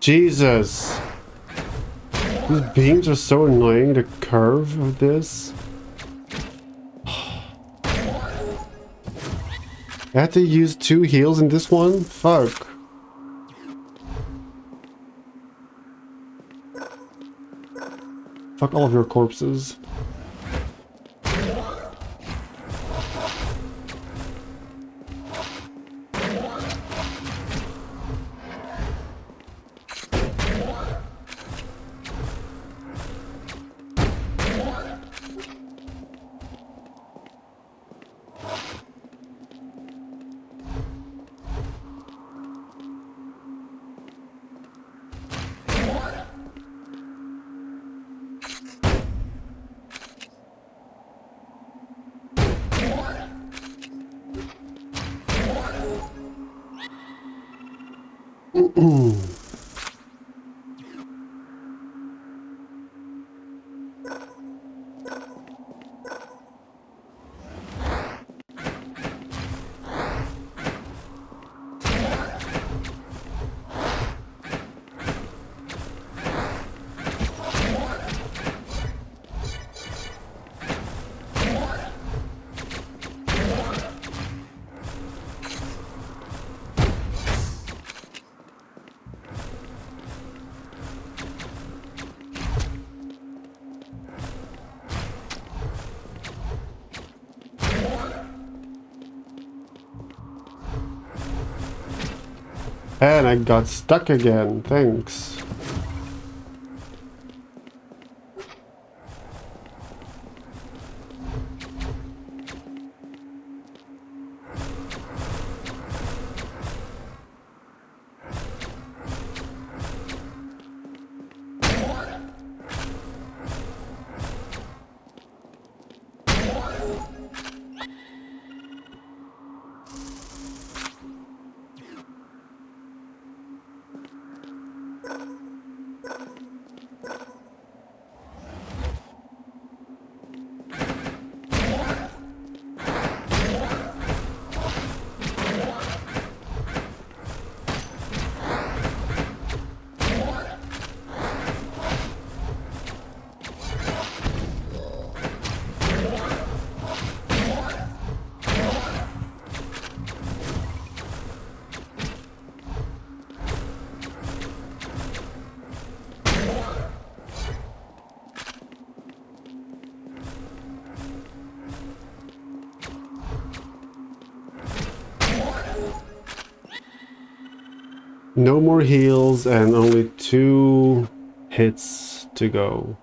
Jesus. These beams are so annoying, the curve of this. I had to use two heals in this one? Fuck. Fuck all of your corpses. Got stuck again, thanks. No more heals and only two hits to go.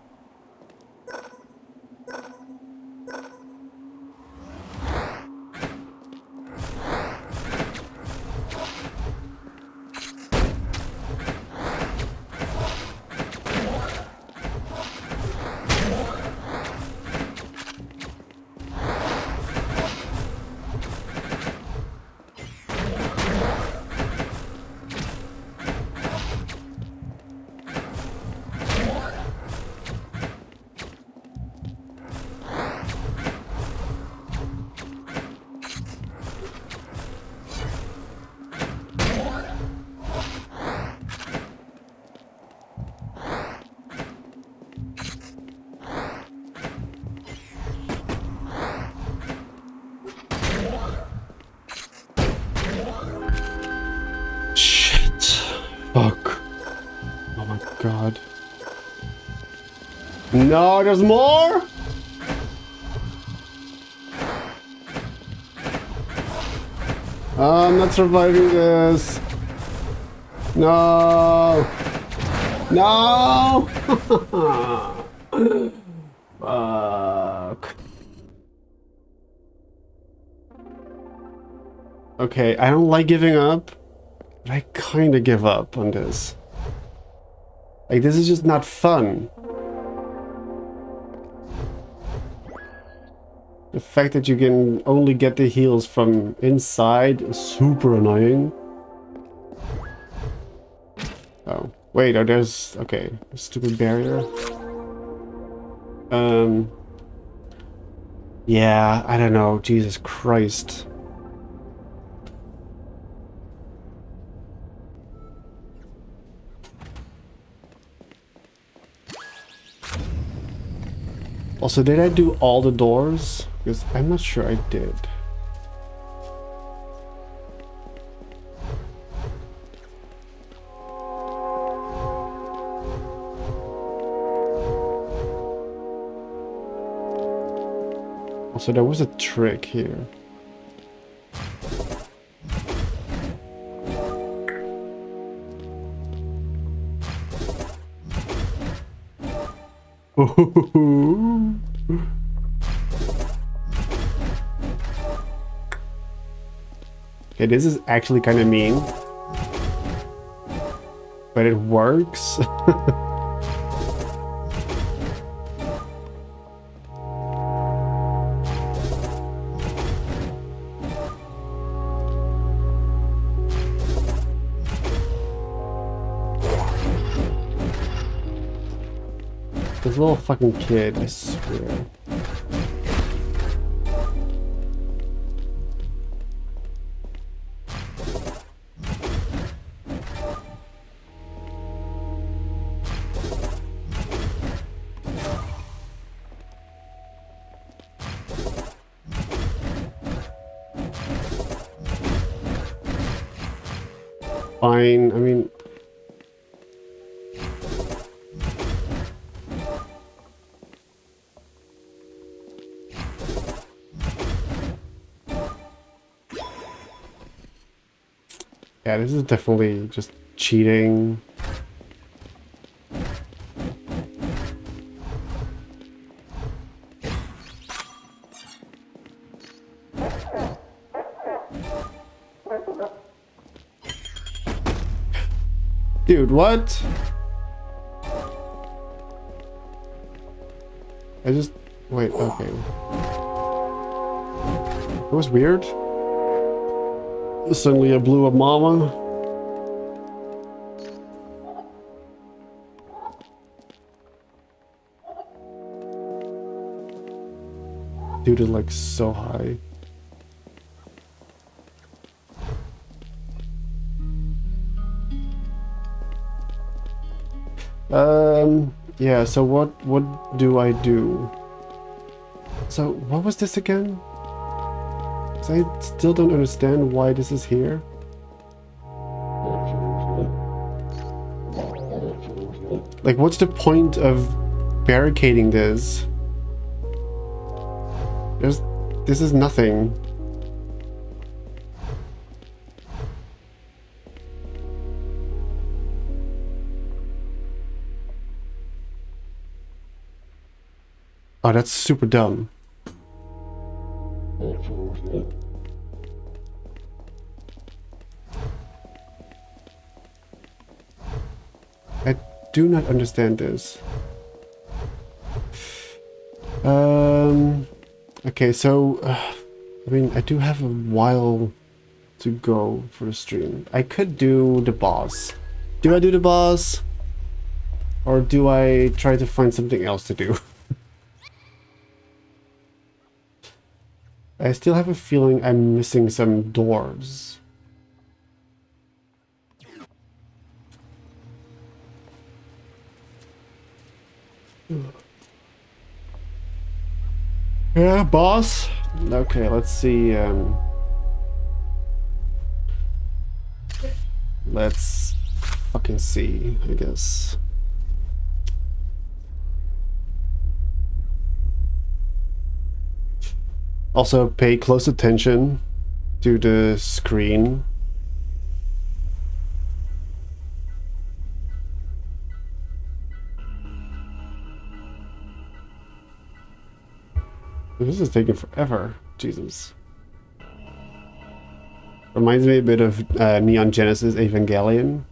No, there's more? I'm not surviving this. No. No. Fuck. Okay, I don't like giving up, but I kind of give up on this. Like, this is just not fun. The fact that you can only get the heals from inside is super annoying. Oh, wait, oh, there's... Okay, stupid barrier. Um... Yeah, I don't know. Jesus Christ. Also, did I do all the doors? Because I'm not sure I did. Also, there was a trick here. Okay, this is actually kind of mean. But it works. this little fucking kid, I swear. This is definitely just cheating. Dude, what? I just... Wait, okay. It was weird. Suddenly I blew up mama. Dude is like so high. Um, yeah, so what, what do I do? So, what was this again? I still don't understand why this is here. Like, what's the point of barricading this? There's... This is nothing. Oh, that's super dumb. Do not understand this. Um, okay, so, uh, I mean, I do have a while to go for the stream. I could do the boss. Do I do the boss? Or do I try to find something else to do? I still have a feeling I'm missing some doors. Yeah, boss. Okay, let's see. Um, let's fucking see, I guess. Also pay close attention to the screen. This is taking forever. Jesus. Reminds me a bit of uh, Neon Genesis Evangelion.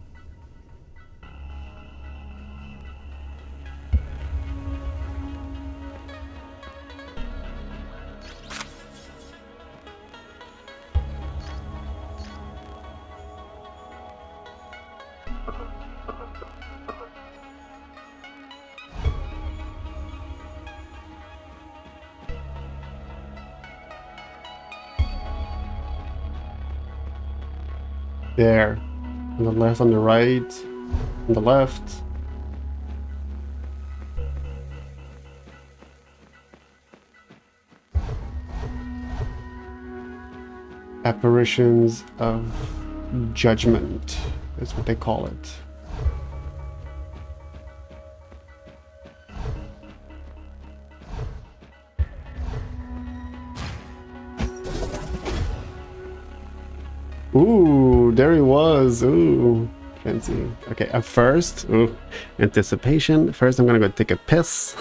There. On the left, on the right, on the left. Apparitions of judgment is what they call it. Ooh, there he was. Ooh, fancy. Okay, at first, ooh, anticipation. First, I'm gonna go take a piss.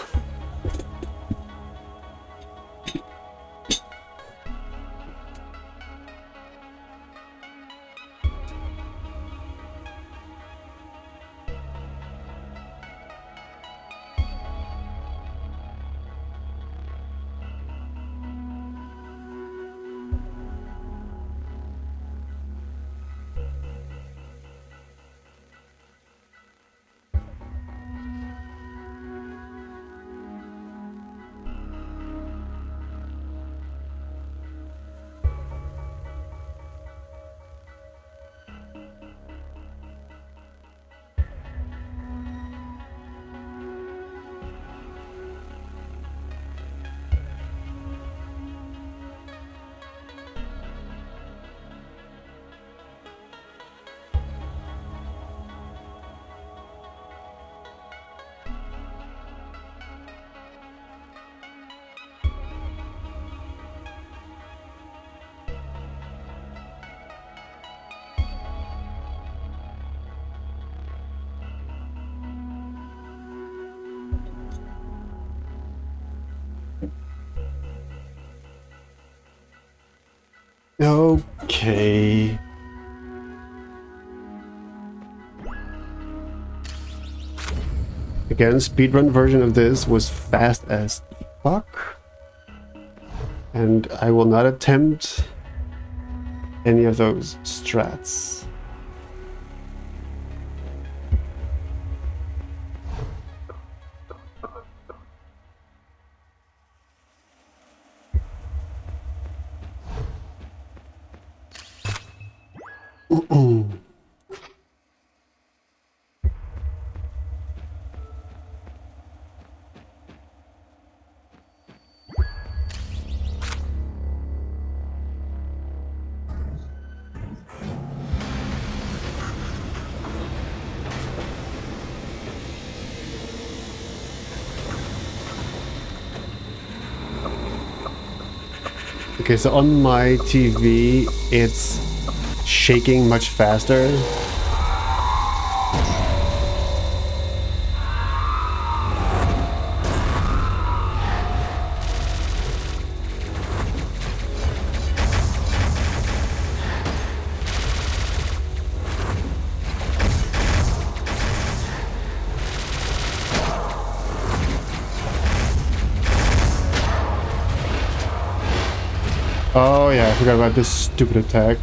Again, speedrun version of this was fast as fuck. And I will not attempt any of those strats. Okay, so on my TV, it's shaking much faster. Forgot about this stupid attack.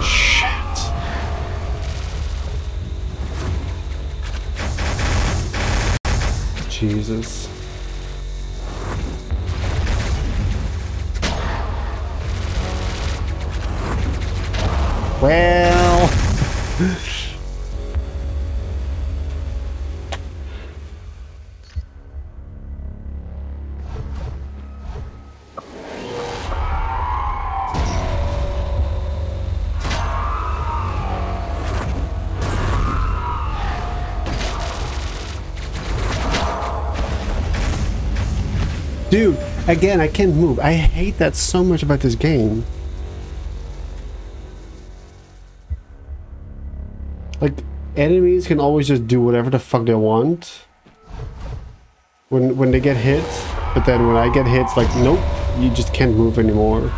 Shit. Jesus. Well... again, I can't move. I hate that so much about this game. Like, enemies can always just do whatever the fuck they want. When, when they get hit, but then when I get hit, it's like, nope, you just can't move anymore.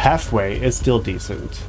Halfway is still decent.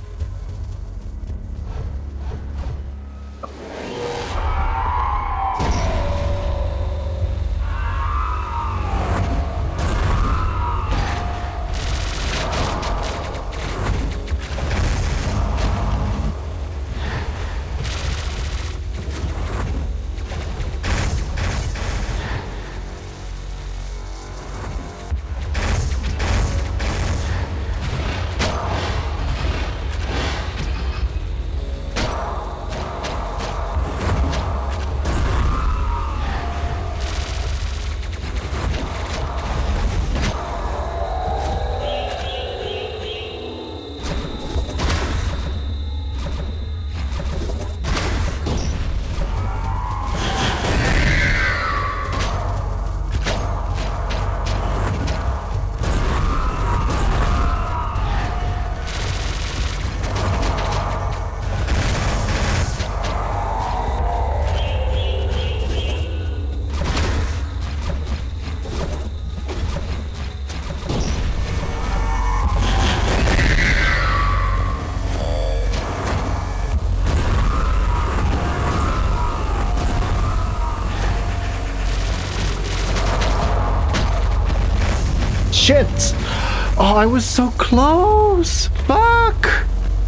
I was so close! Fuck!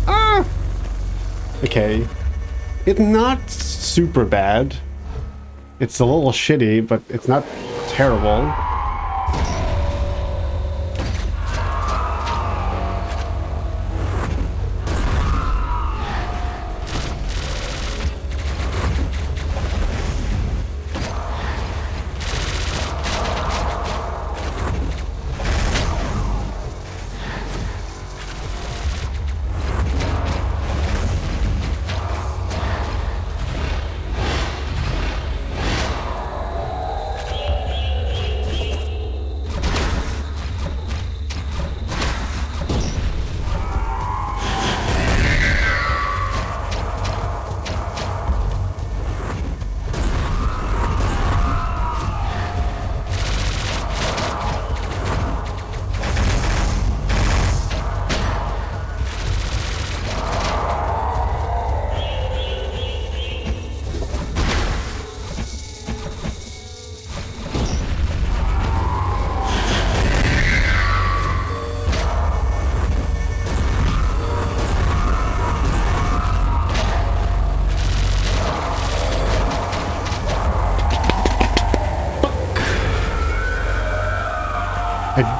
Ah! Okay. It's not super bad. It's a little shitty, but it's not terrible.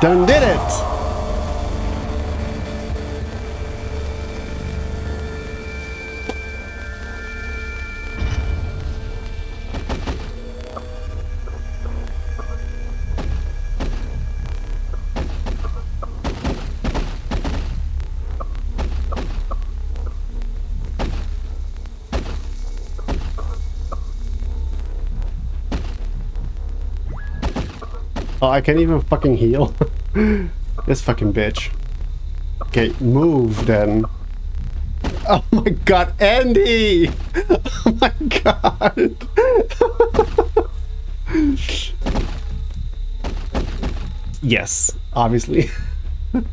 Done did it! Oh, I can't even fucking heal. this fucking bitch. Okay, move then. Oh my god, Andy! Oh my god! yes, obviously.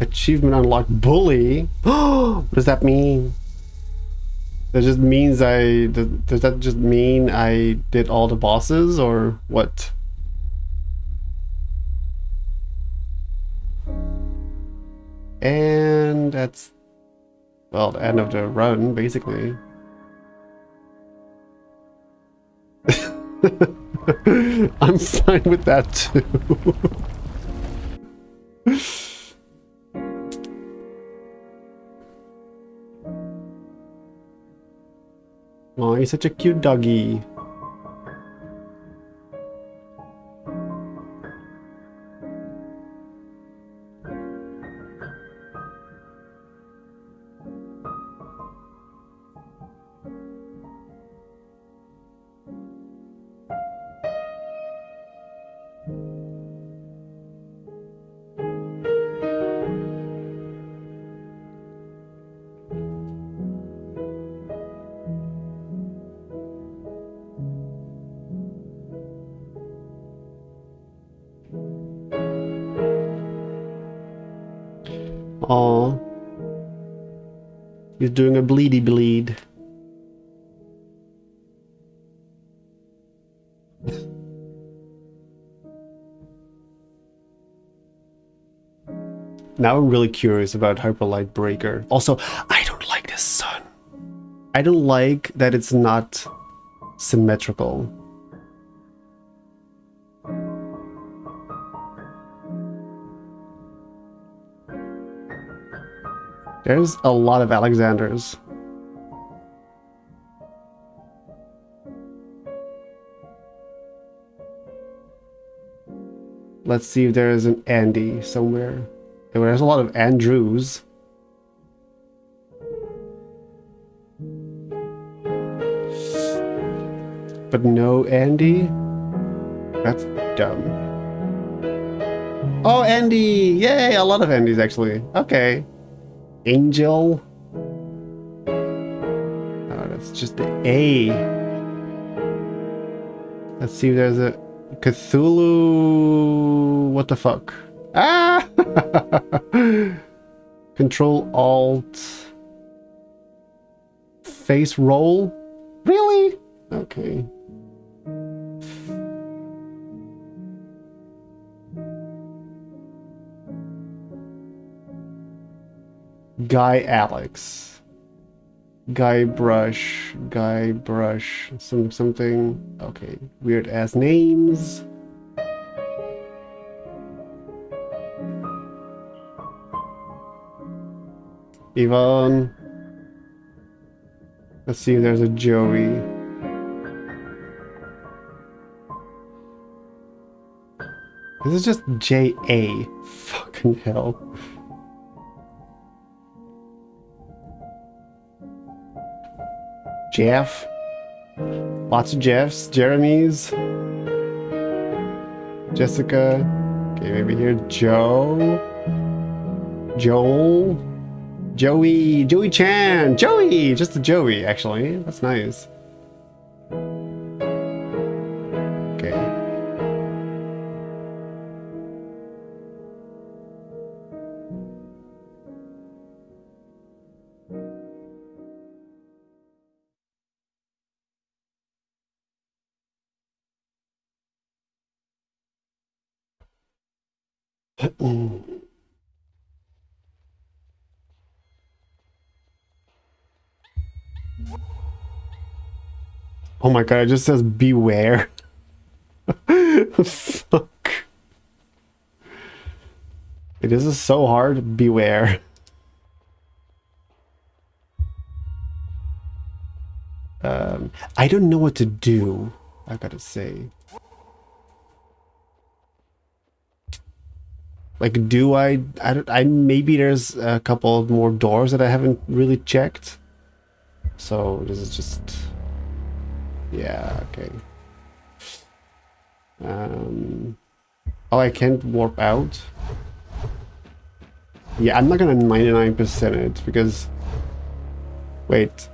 Achievement unlocked bully. what does that mean? That just means I does, that just mean I did all the bosses or what? And that's well the end of the run basically. I'm fine with that too. Oh, he's such a cute doggy. Bleedy bleed. now I'm really curious about Hyperlight Breaker. Also, I don't like this sun. I don't like that it's not symmetrical. There's a lot of Alexanders. Let's see if there is an Andy somewhere. There's a lot of Andrews. But no Andy? That's dumb. Oh, Andy! Yay! A lot of Andys, actually. Okay. Angel. Oh, that's just the A. Let's see if there's a Cthulhu. What the fuck? Ah! Control Alt face roll? Really? Okay. Guy Alex. Guybrush. Guy Brush. Some something. Okay. Weird ass names. Yvonne. Let's see if there's a Joey. This is just J-A. Fucking hell. Jeff. Lots of Jeffs, Jeremy's. Jessica. Okay, maybe here. Joe. Joel. Joey, Joey Chan, Joey, just a Joey, actually. That's nice. Oh my god, it just says beware. Fuck. It is so hard. Beware. Um, I don't know what to do, I gotta say. Like, do I, I, don't, I, maybe there's a couple more doors that I haven't really checked. So this is just, yeah, okay. Um, oh, I can't warp out. Yeah, I'm not gonna 99% it because, wait,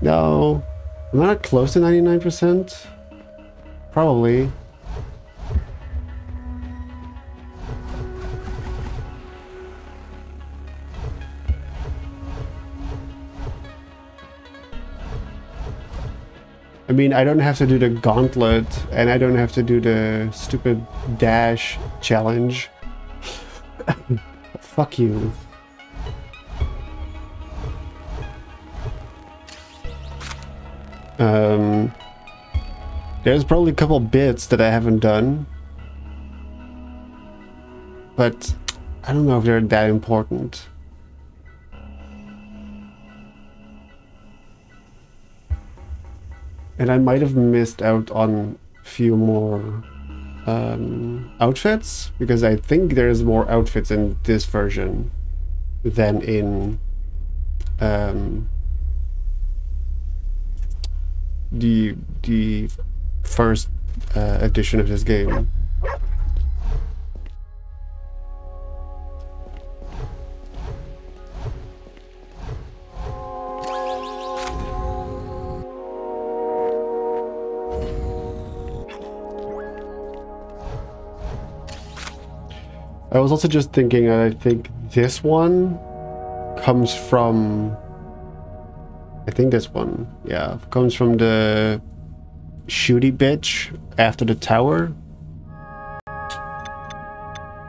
no, am I not close to 99%? Probably. I mean, I don't have to do the gauntlet, and I don't have to do the stupid dash challenge. Fuck you. Um, there's probably a couple bits that I haven't done. But I don't know if they're that important. And I might have missed out on a few more um, outfits, because I think there's more outfits in this version than in um, the the first uh, edition of this game. I was also just thinking, I think this one comes from... I think this one, yeah, comes from the shooty bitch after the tower.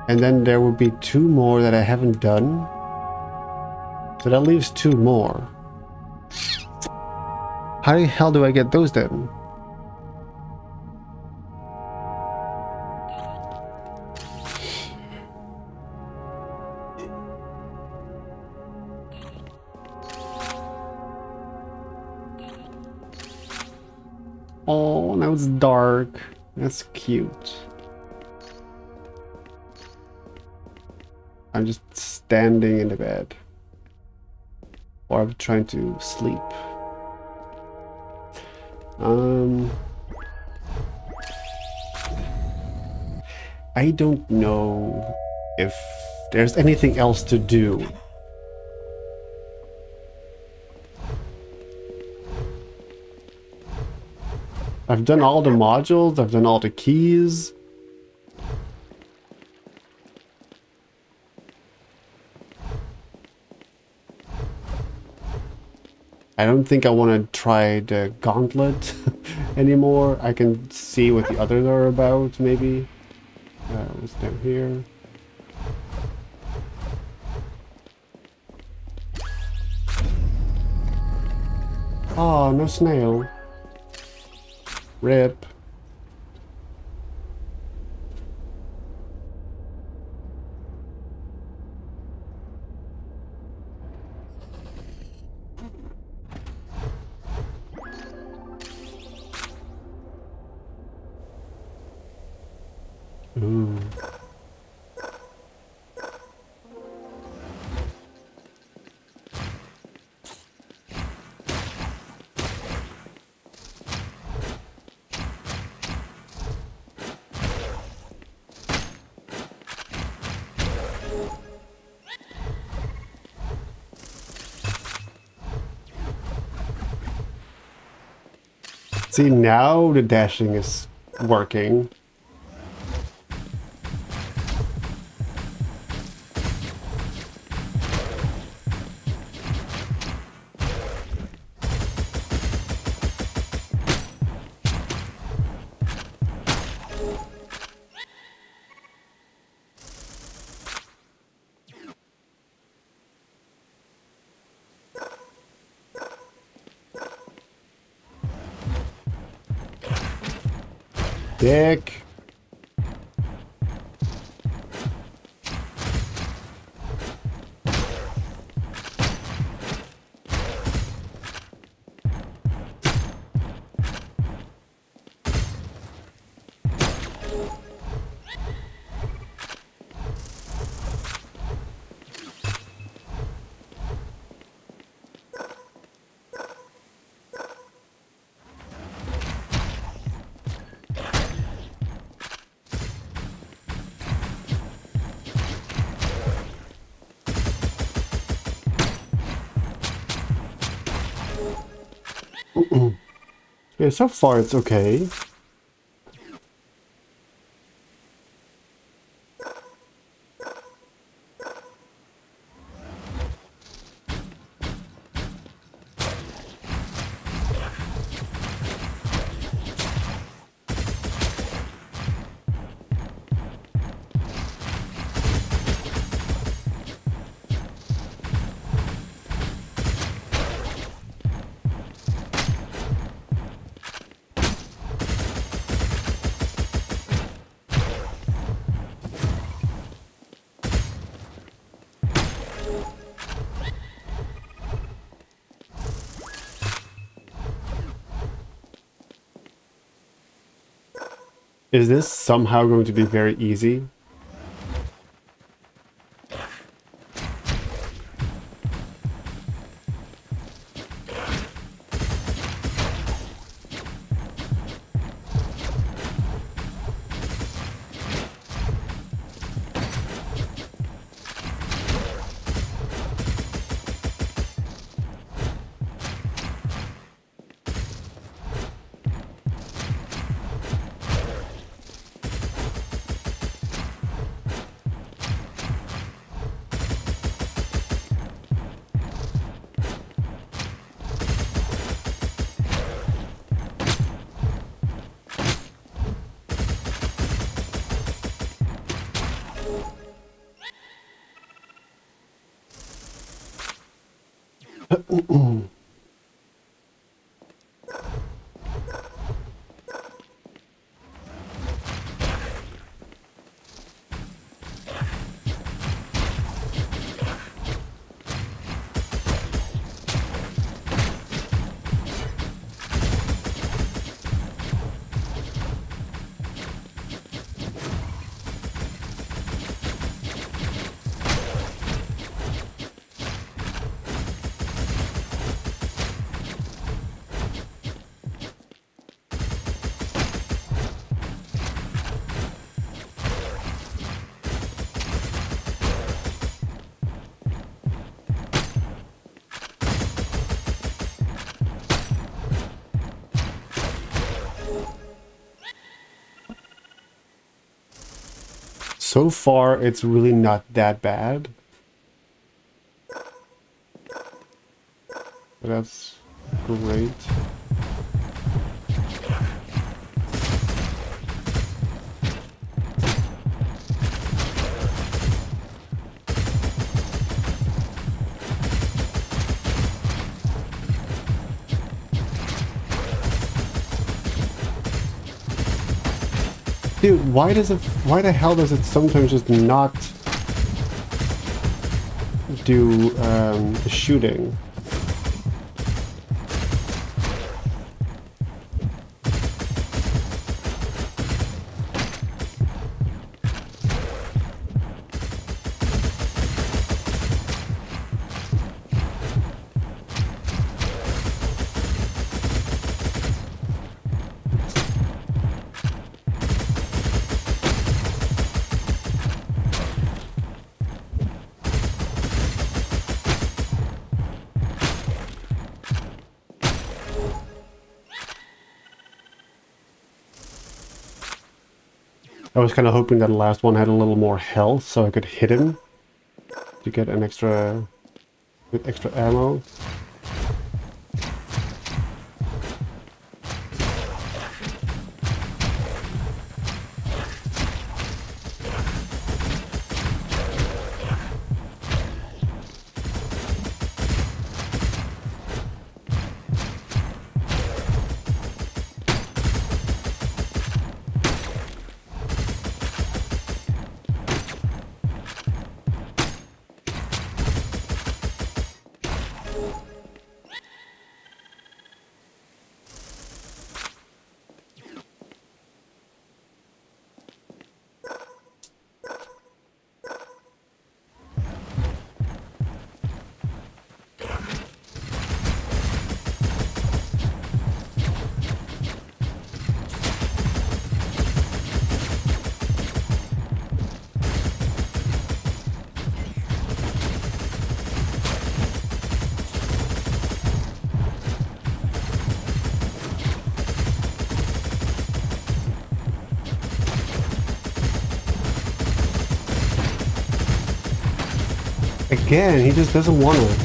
And then there will be two more that I haven't done. So that leaves two more. How the hell do I get those then? Now it's dark. That's cute. I'm just standing in the bed. Or I'm trying to sleep. Um... I don't know if there's anything else to do I've done all the modules, I've done all the keys. I don't think I want to try the gauntlet anymore. I can see what the others are about, maybe. Uh, what's down here? Oh, no snail. Rip. See, now the dashing is working. So far it's okay. This somehow going to be very easy? So far it's really not that bad. That's Great. Why does it, why the hell does it sometimes just not do um, shooting? Was kind of hoping that the last one had a little more health so I could hit him to get an extra, with extra ammo. Again, he just doesn't want to.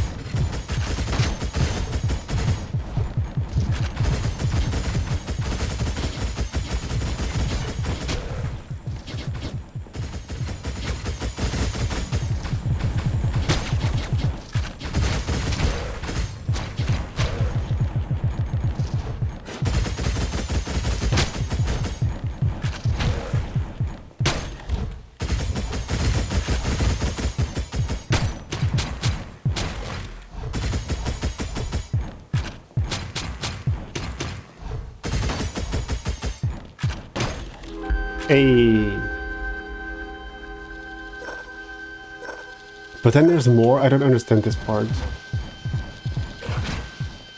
But then there's more. I don't understand this part.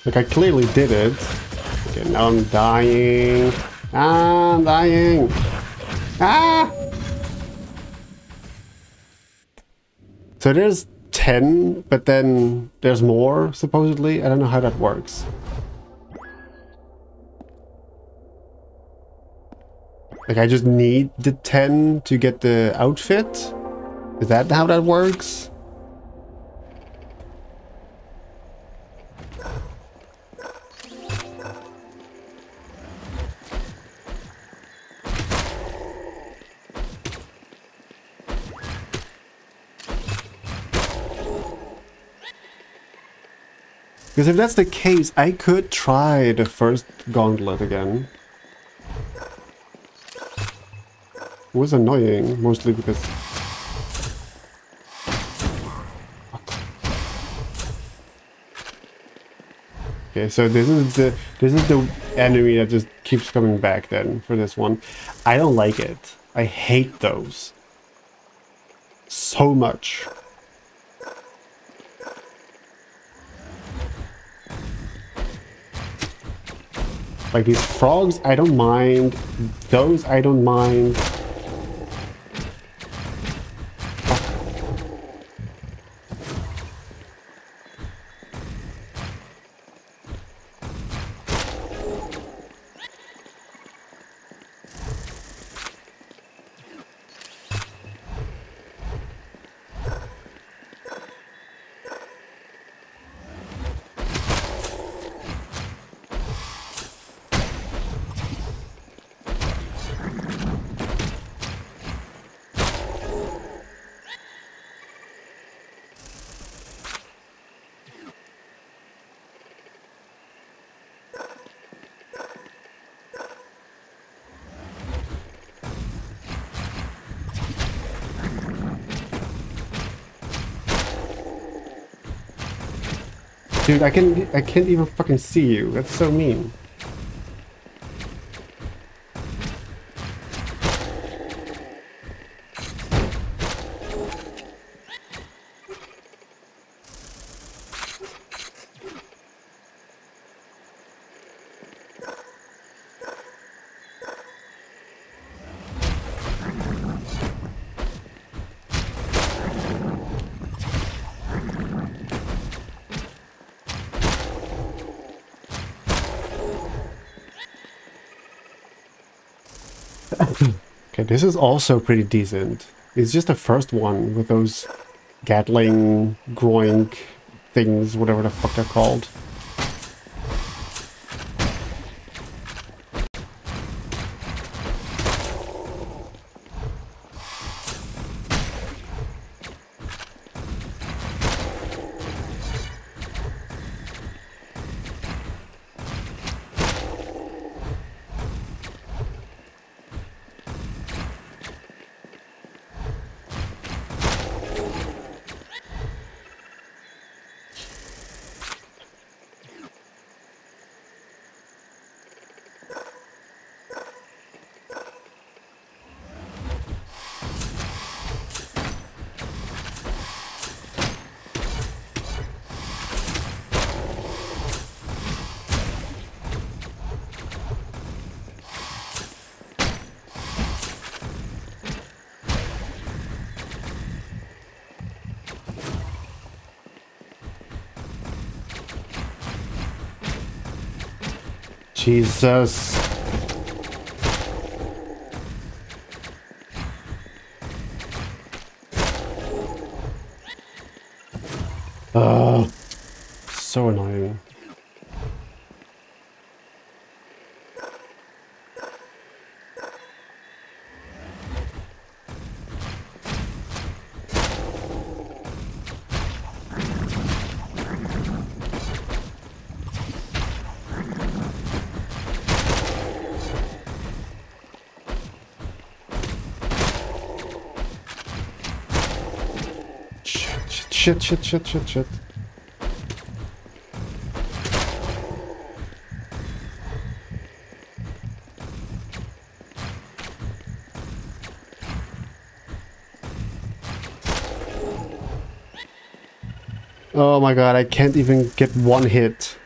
Like, I clearly did it. Okay, now I'm dying. Ah, I'm dying. Ah! So there's 10, but then there's more, supposedly. I don't know how that works. Like I just need the 10 to get the outfit? Is that how that works? Because if that's the case, I could try the first gauntlet again. It was annoying, mostly because... Okay, so this is the this is the enemy that just keeps coming back then for this one. I don't like it. I hate those. So much. Like these frogs, I don't mind. Those, I don't mind. Dude, I can't I can't even fucking see you. That's so mean. okay, this is also pretty decent. It's just the first one with those Gatling groin things, whatever the fuck they're called. Jesus. Uh, so annoying. Shit, shit, shit, shit, shit. Oh my god, I can't even get one hit.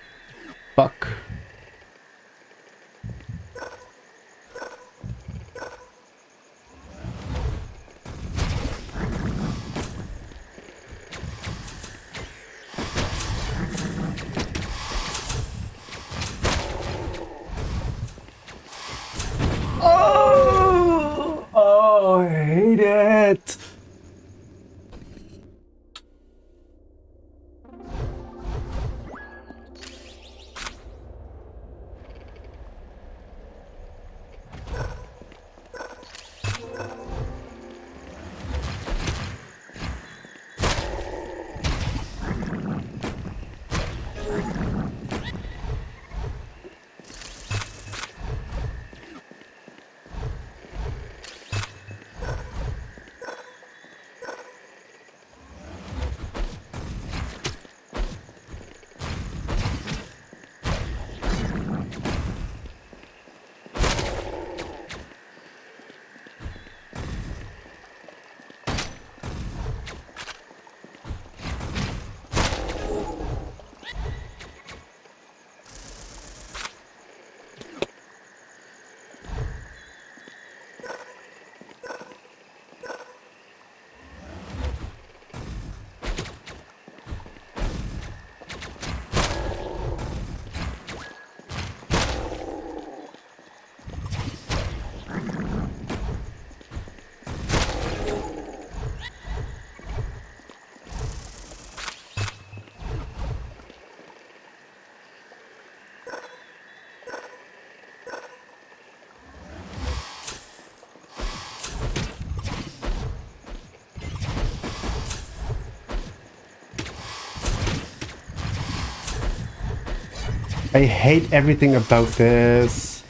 I hate everything about this.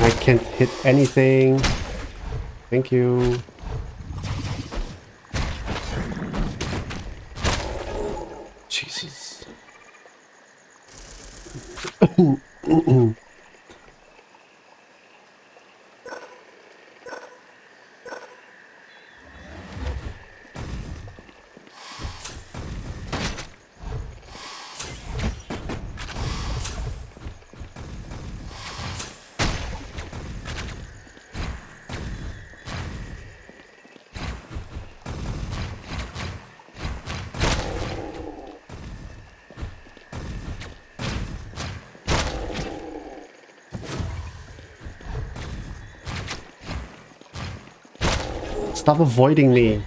I can't hit anything. Thank you. Stop avoiding me.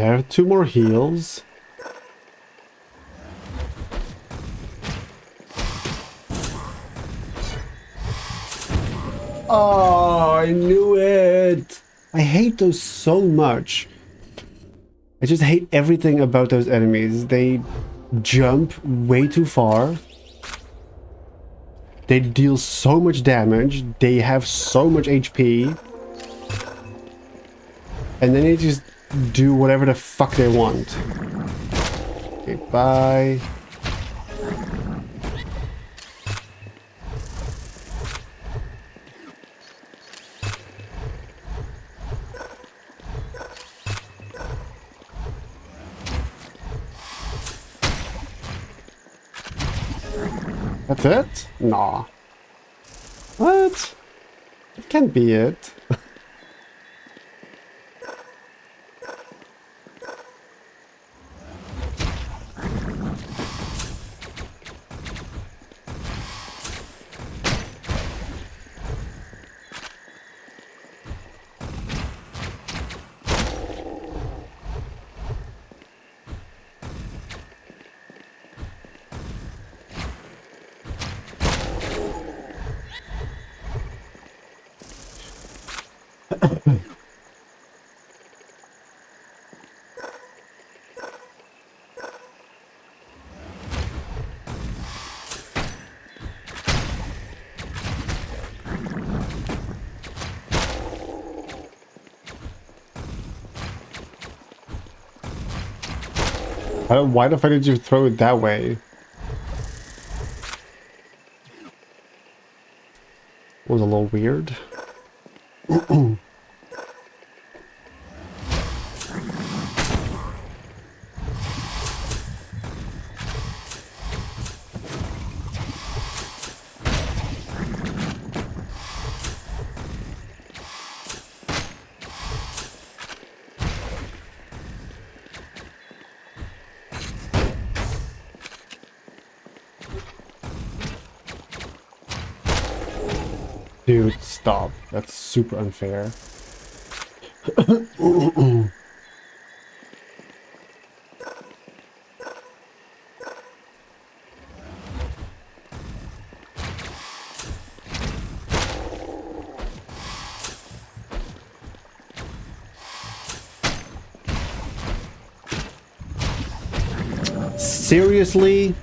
Have two more heals. Oh, I knew it! I hate those so much. I just hate everything about those enemies. They jump way too far. They deal so much damage. They have so much HP. And then they just do whatever the fuck they want. Okay, bye. That's it? Nah. What? It can't be it. Why the fuck did you throw it that way? It Was a little weird. Dude, stop. That's super unfair. Seriously?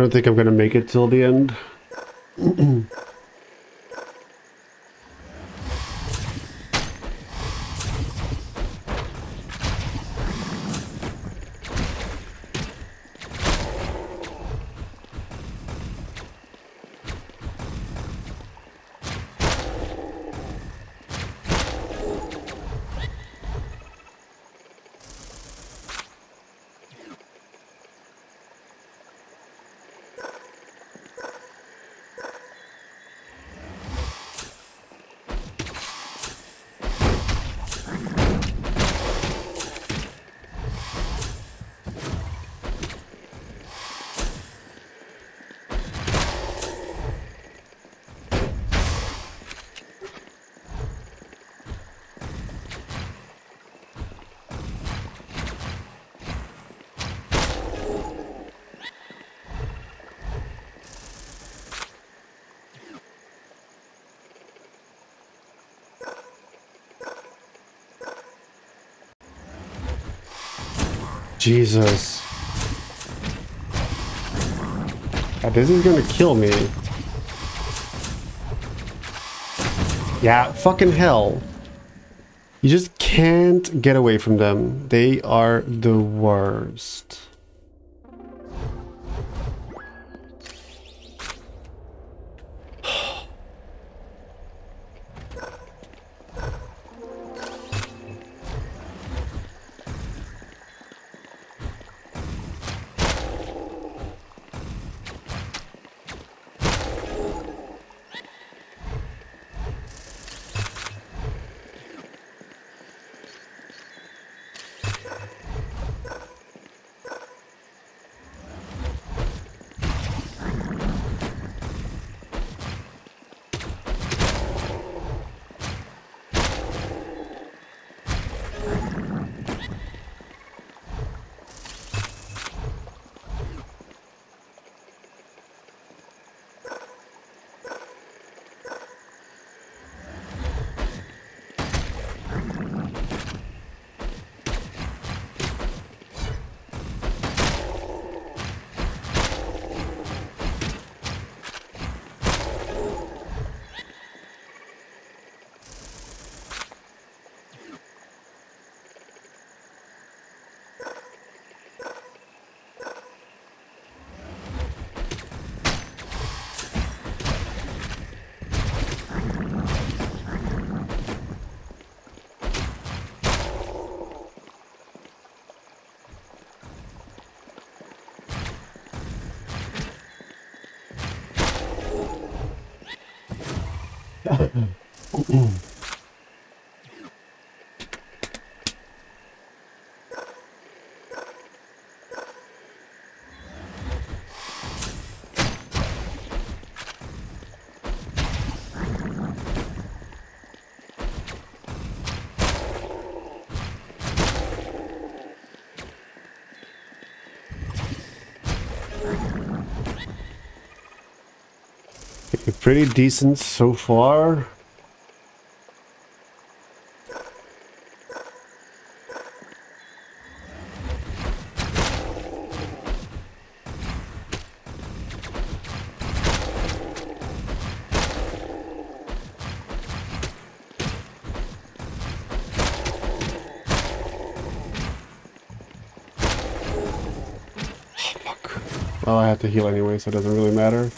I don't think I'm gonna make it till the end. Jesus. this is gonna kill me. Yeah, fucking hell. You just can't get away from them. They are the worst. Pretty decent so far. Oh, oh, I have to heal anyway, so it doesn't really matter.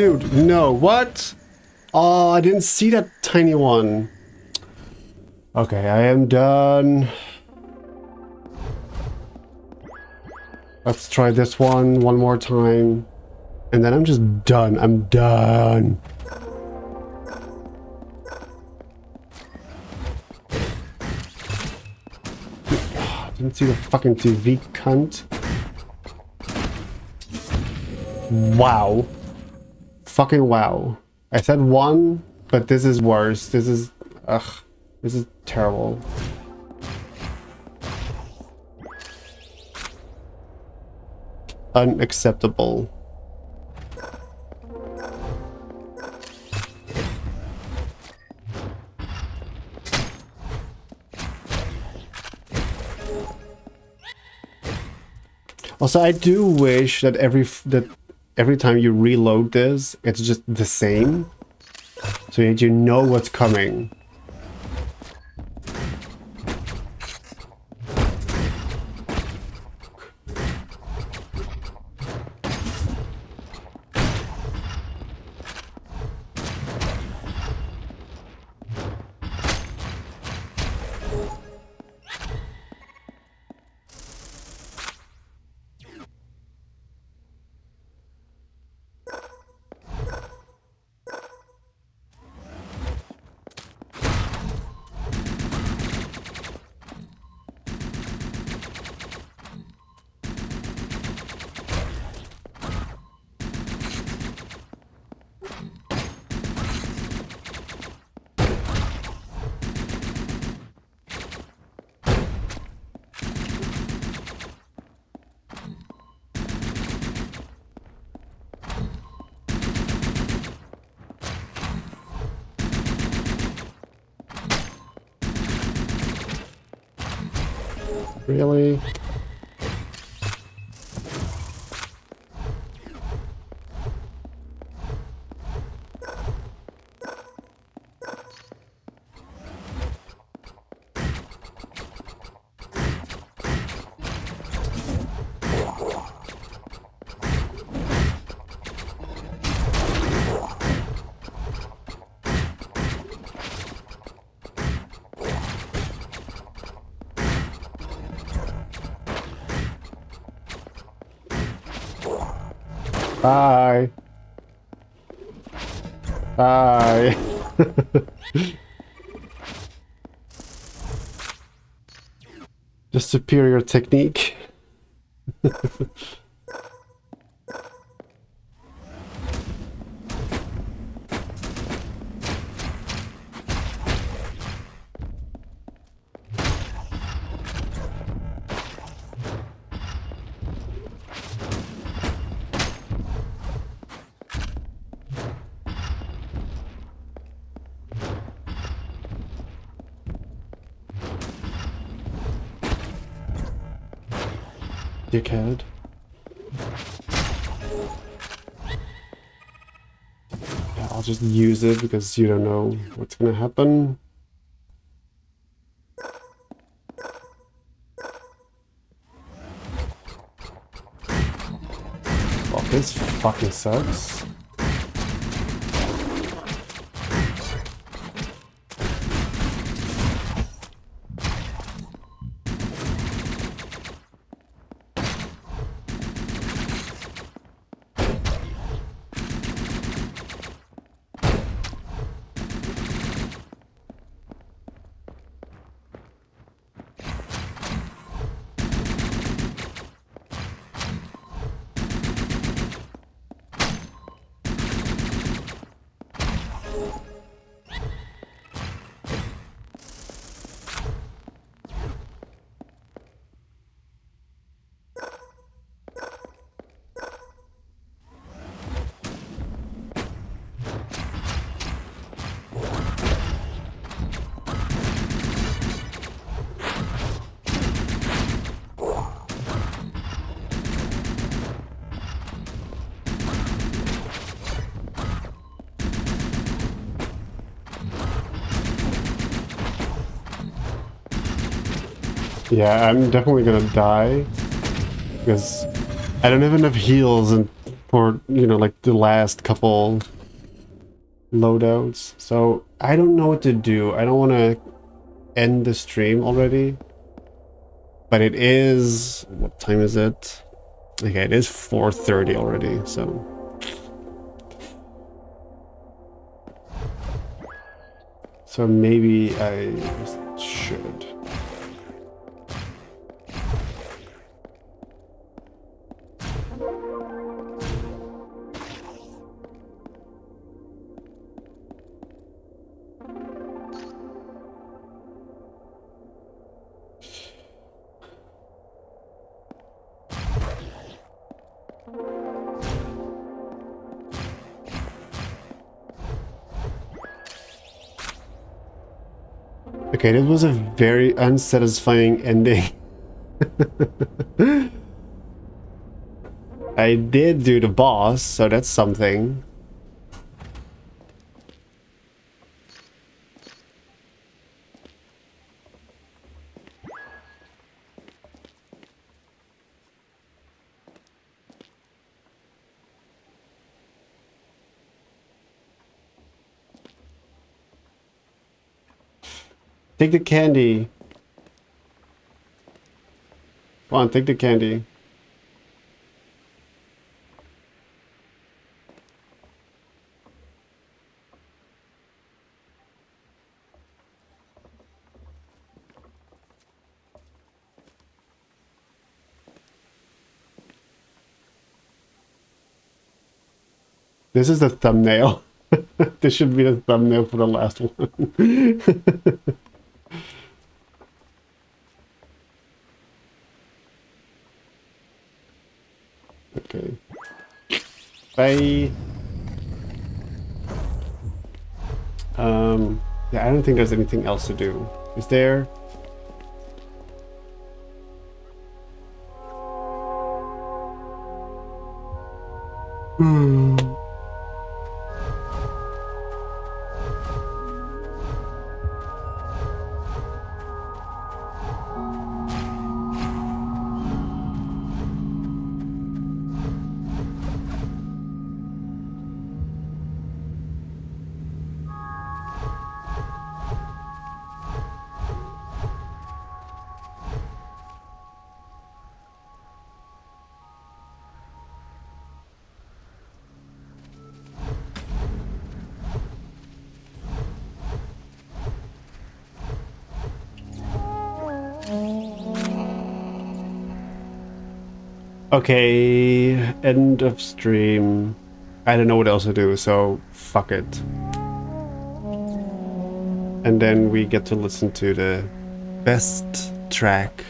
Dude, no, what? Oh, I didn't see that tiny one. Okay, I am done. Let's try this one one more time. And then I'm just done. I'm done. Didn't see the fucking TV, cunt. Wow. Fucking wow. I said one, but this is worse. This is... Ugh. This is terrible. Unacceptable. Also, I do wish that every that every time you reload this, it's just the same, so you know what's coming. Superior technique. because you don't know what's gonna happen. Well, this fucking sucks. Oh. Yeah, I'm definitely gonna die. Because I don't have enough heals and for, you know, like the last couple loadouts. So I don't know what to do. I don't want to end the stream already. But it is, what time is it? Okay, it is 4.30 already, so... So maybe I should. Okay, this was a very unsatisfying ending. I did do the boss, so that's something. Take the candy. Come on, take the candy. This is the thumbnail. this should be the thumbnail for the last one. Okay. Bye. Um, yeah, I don't think there's anything else to do. Is there? Hmm. End of stream. I don't know what else to do, so fuck it. And then we get to listen to the best track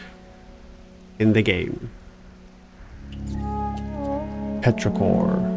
in the game. Petrichor.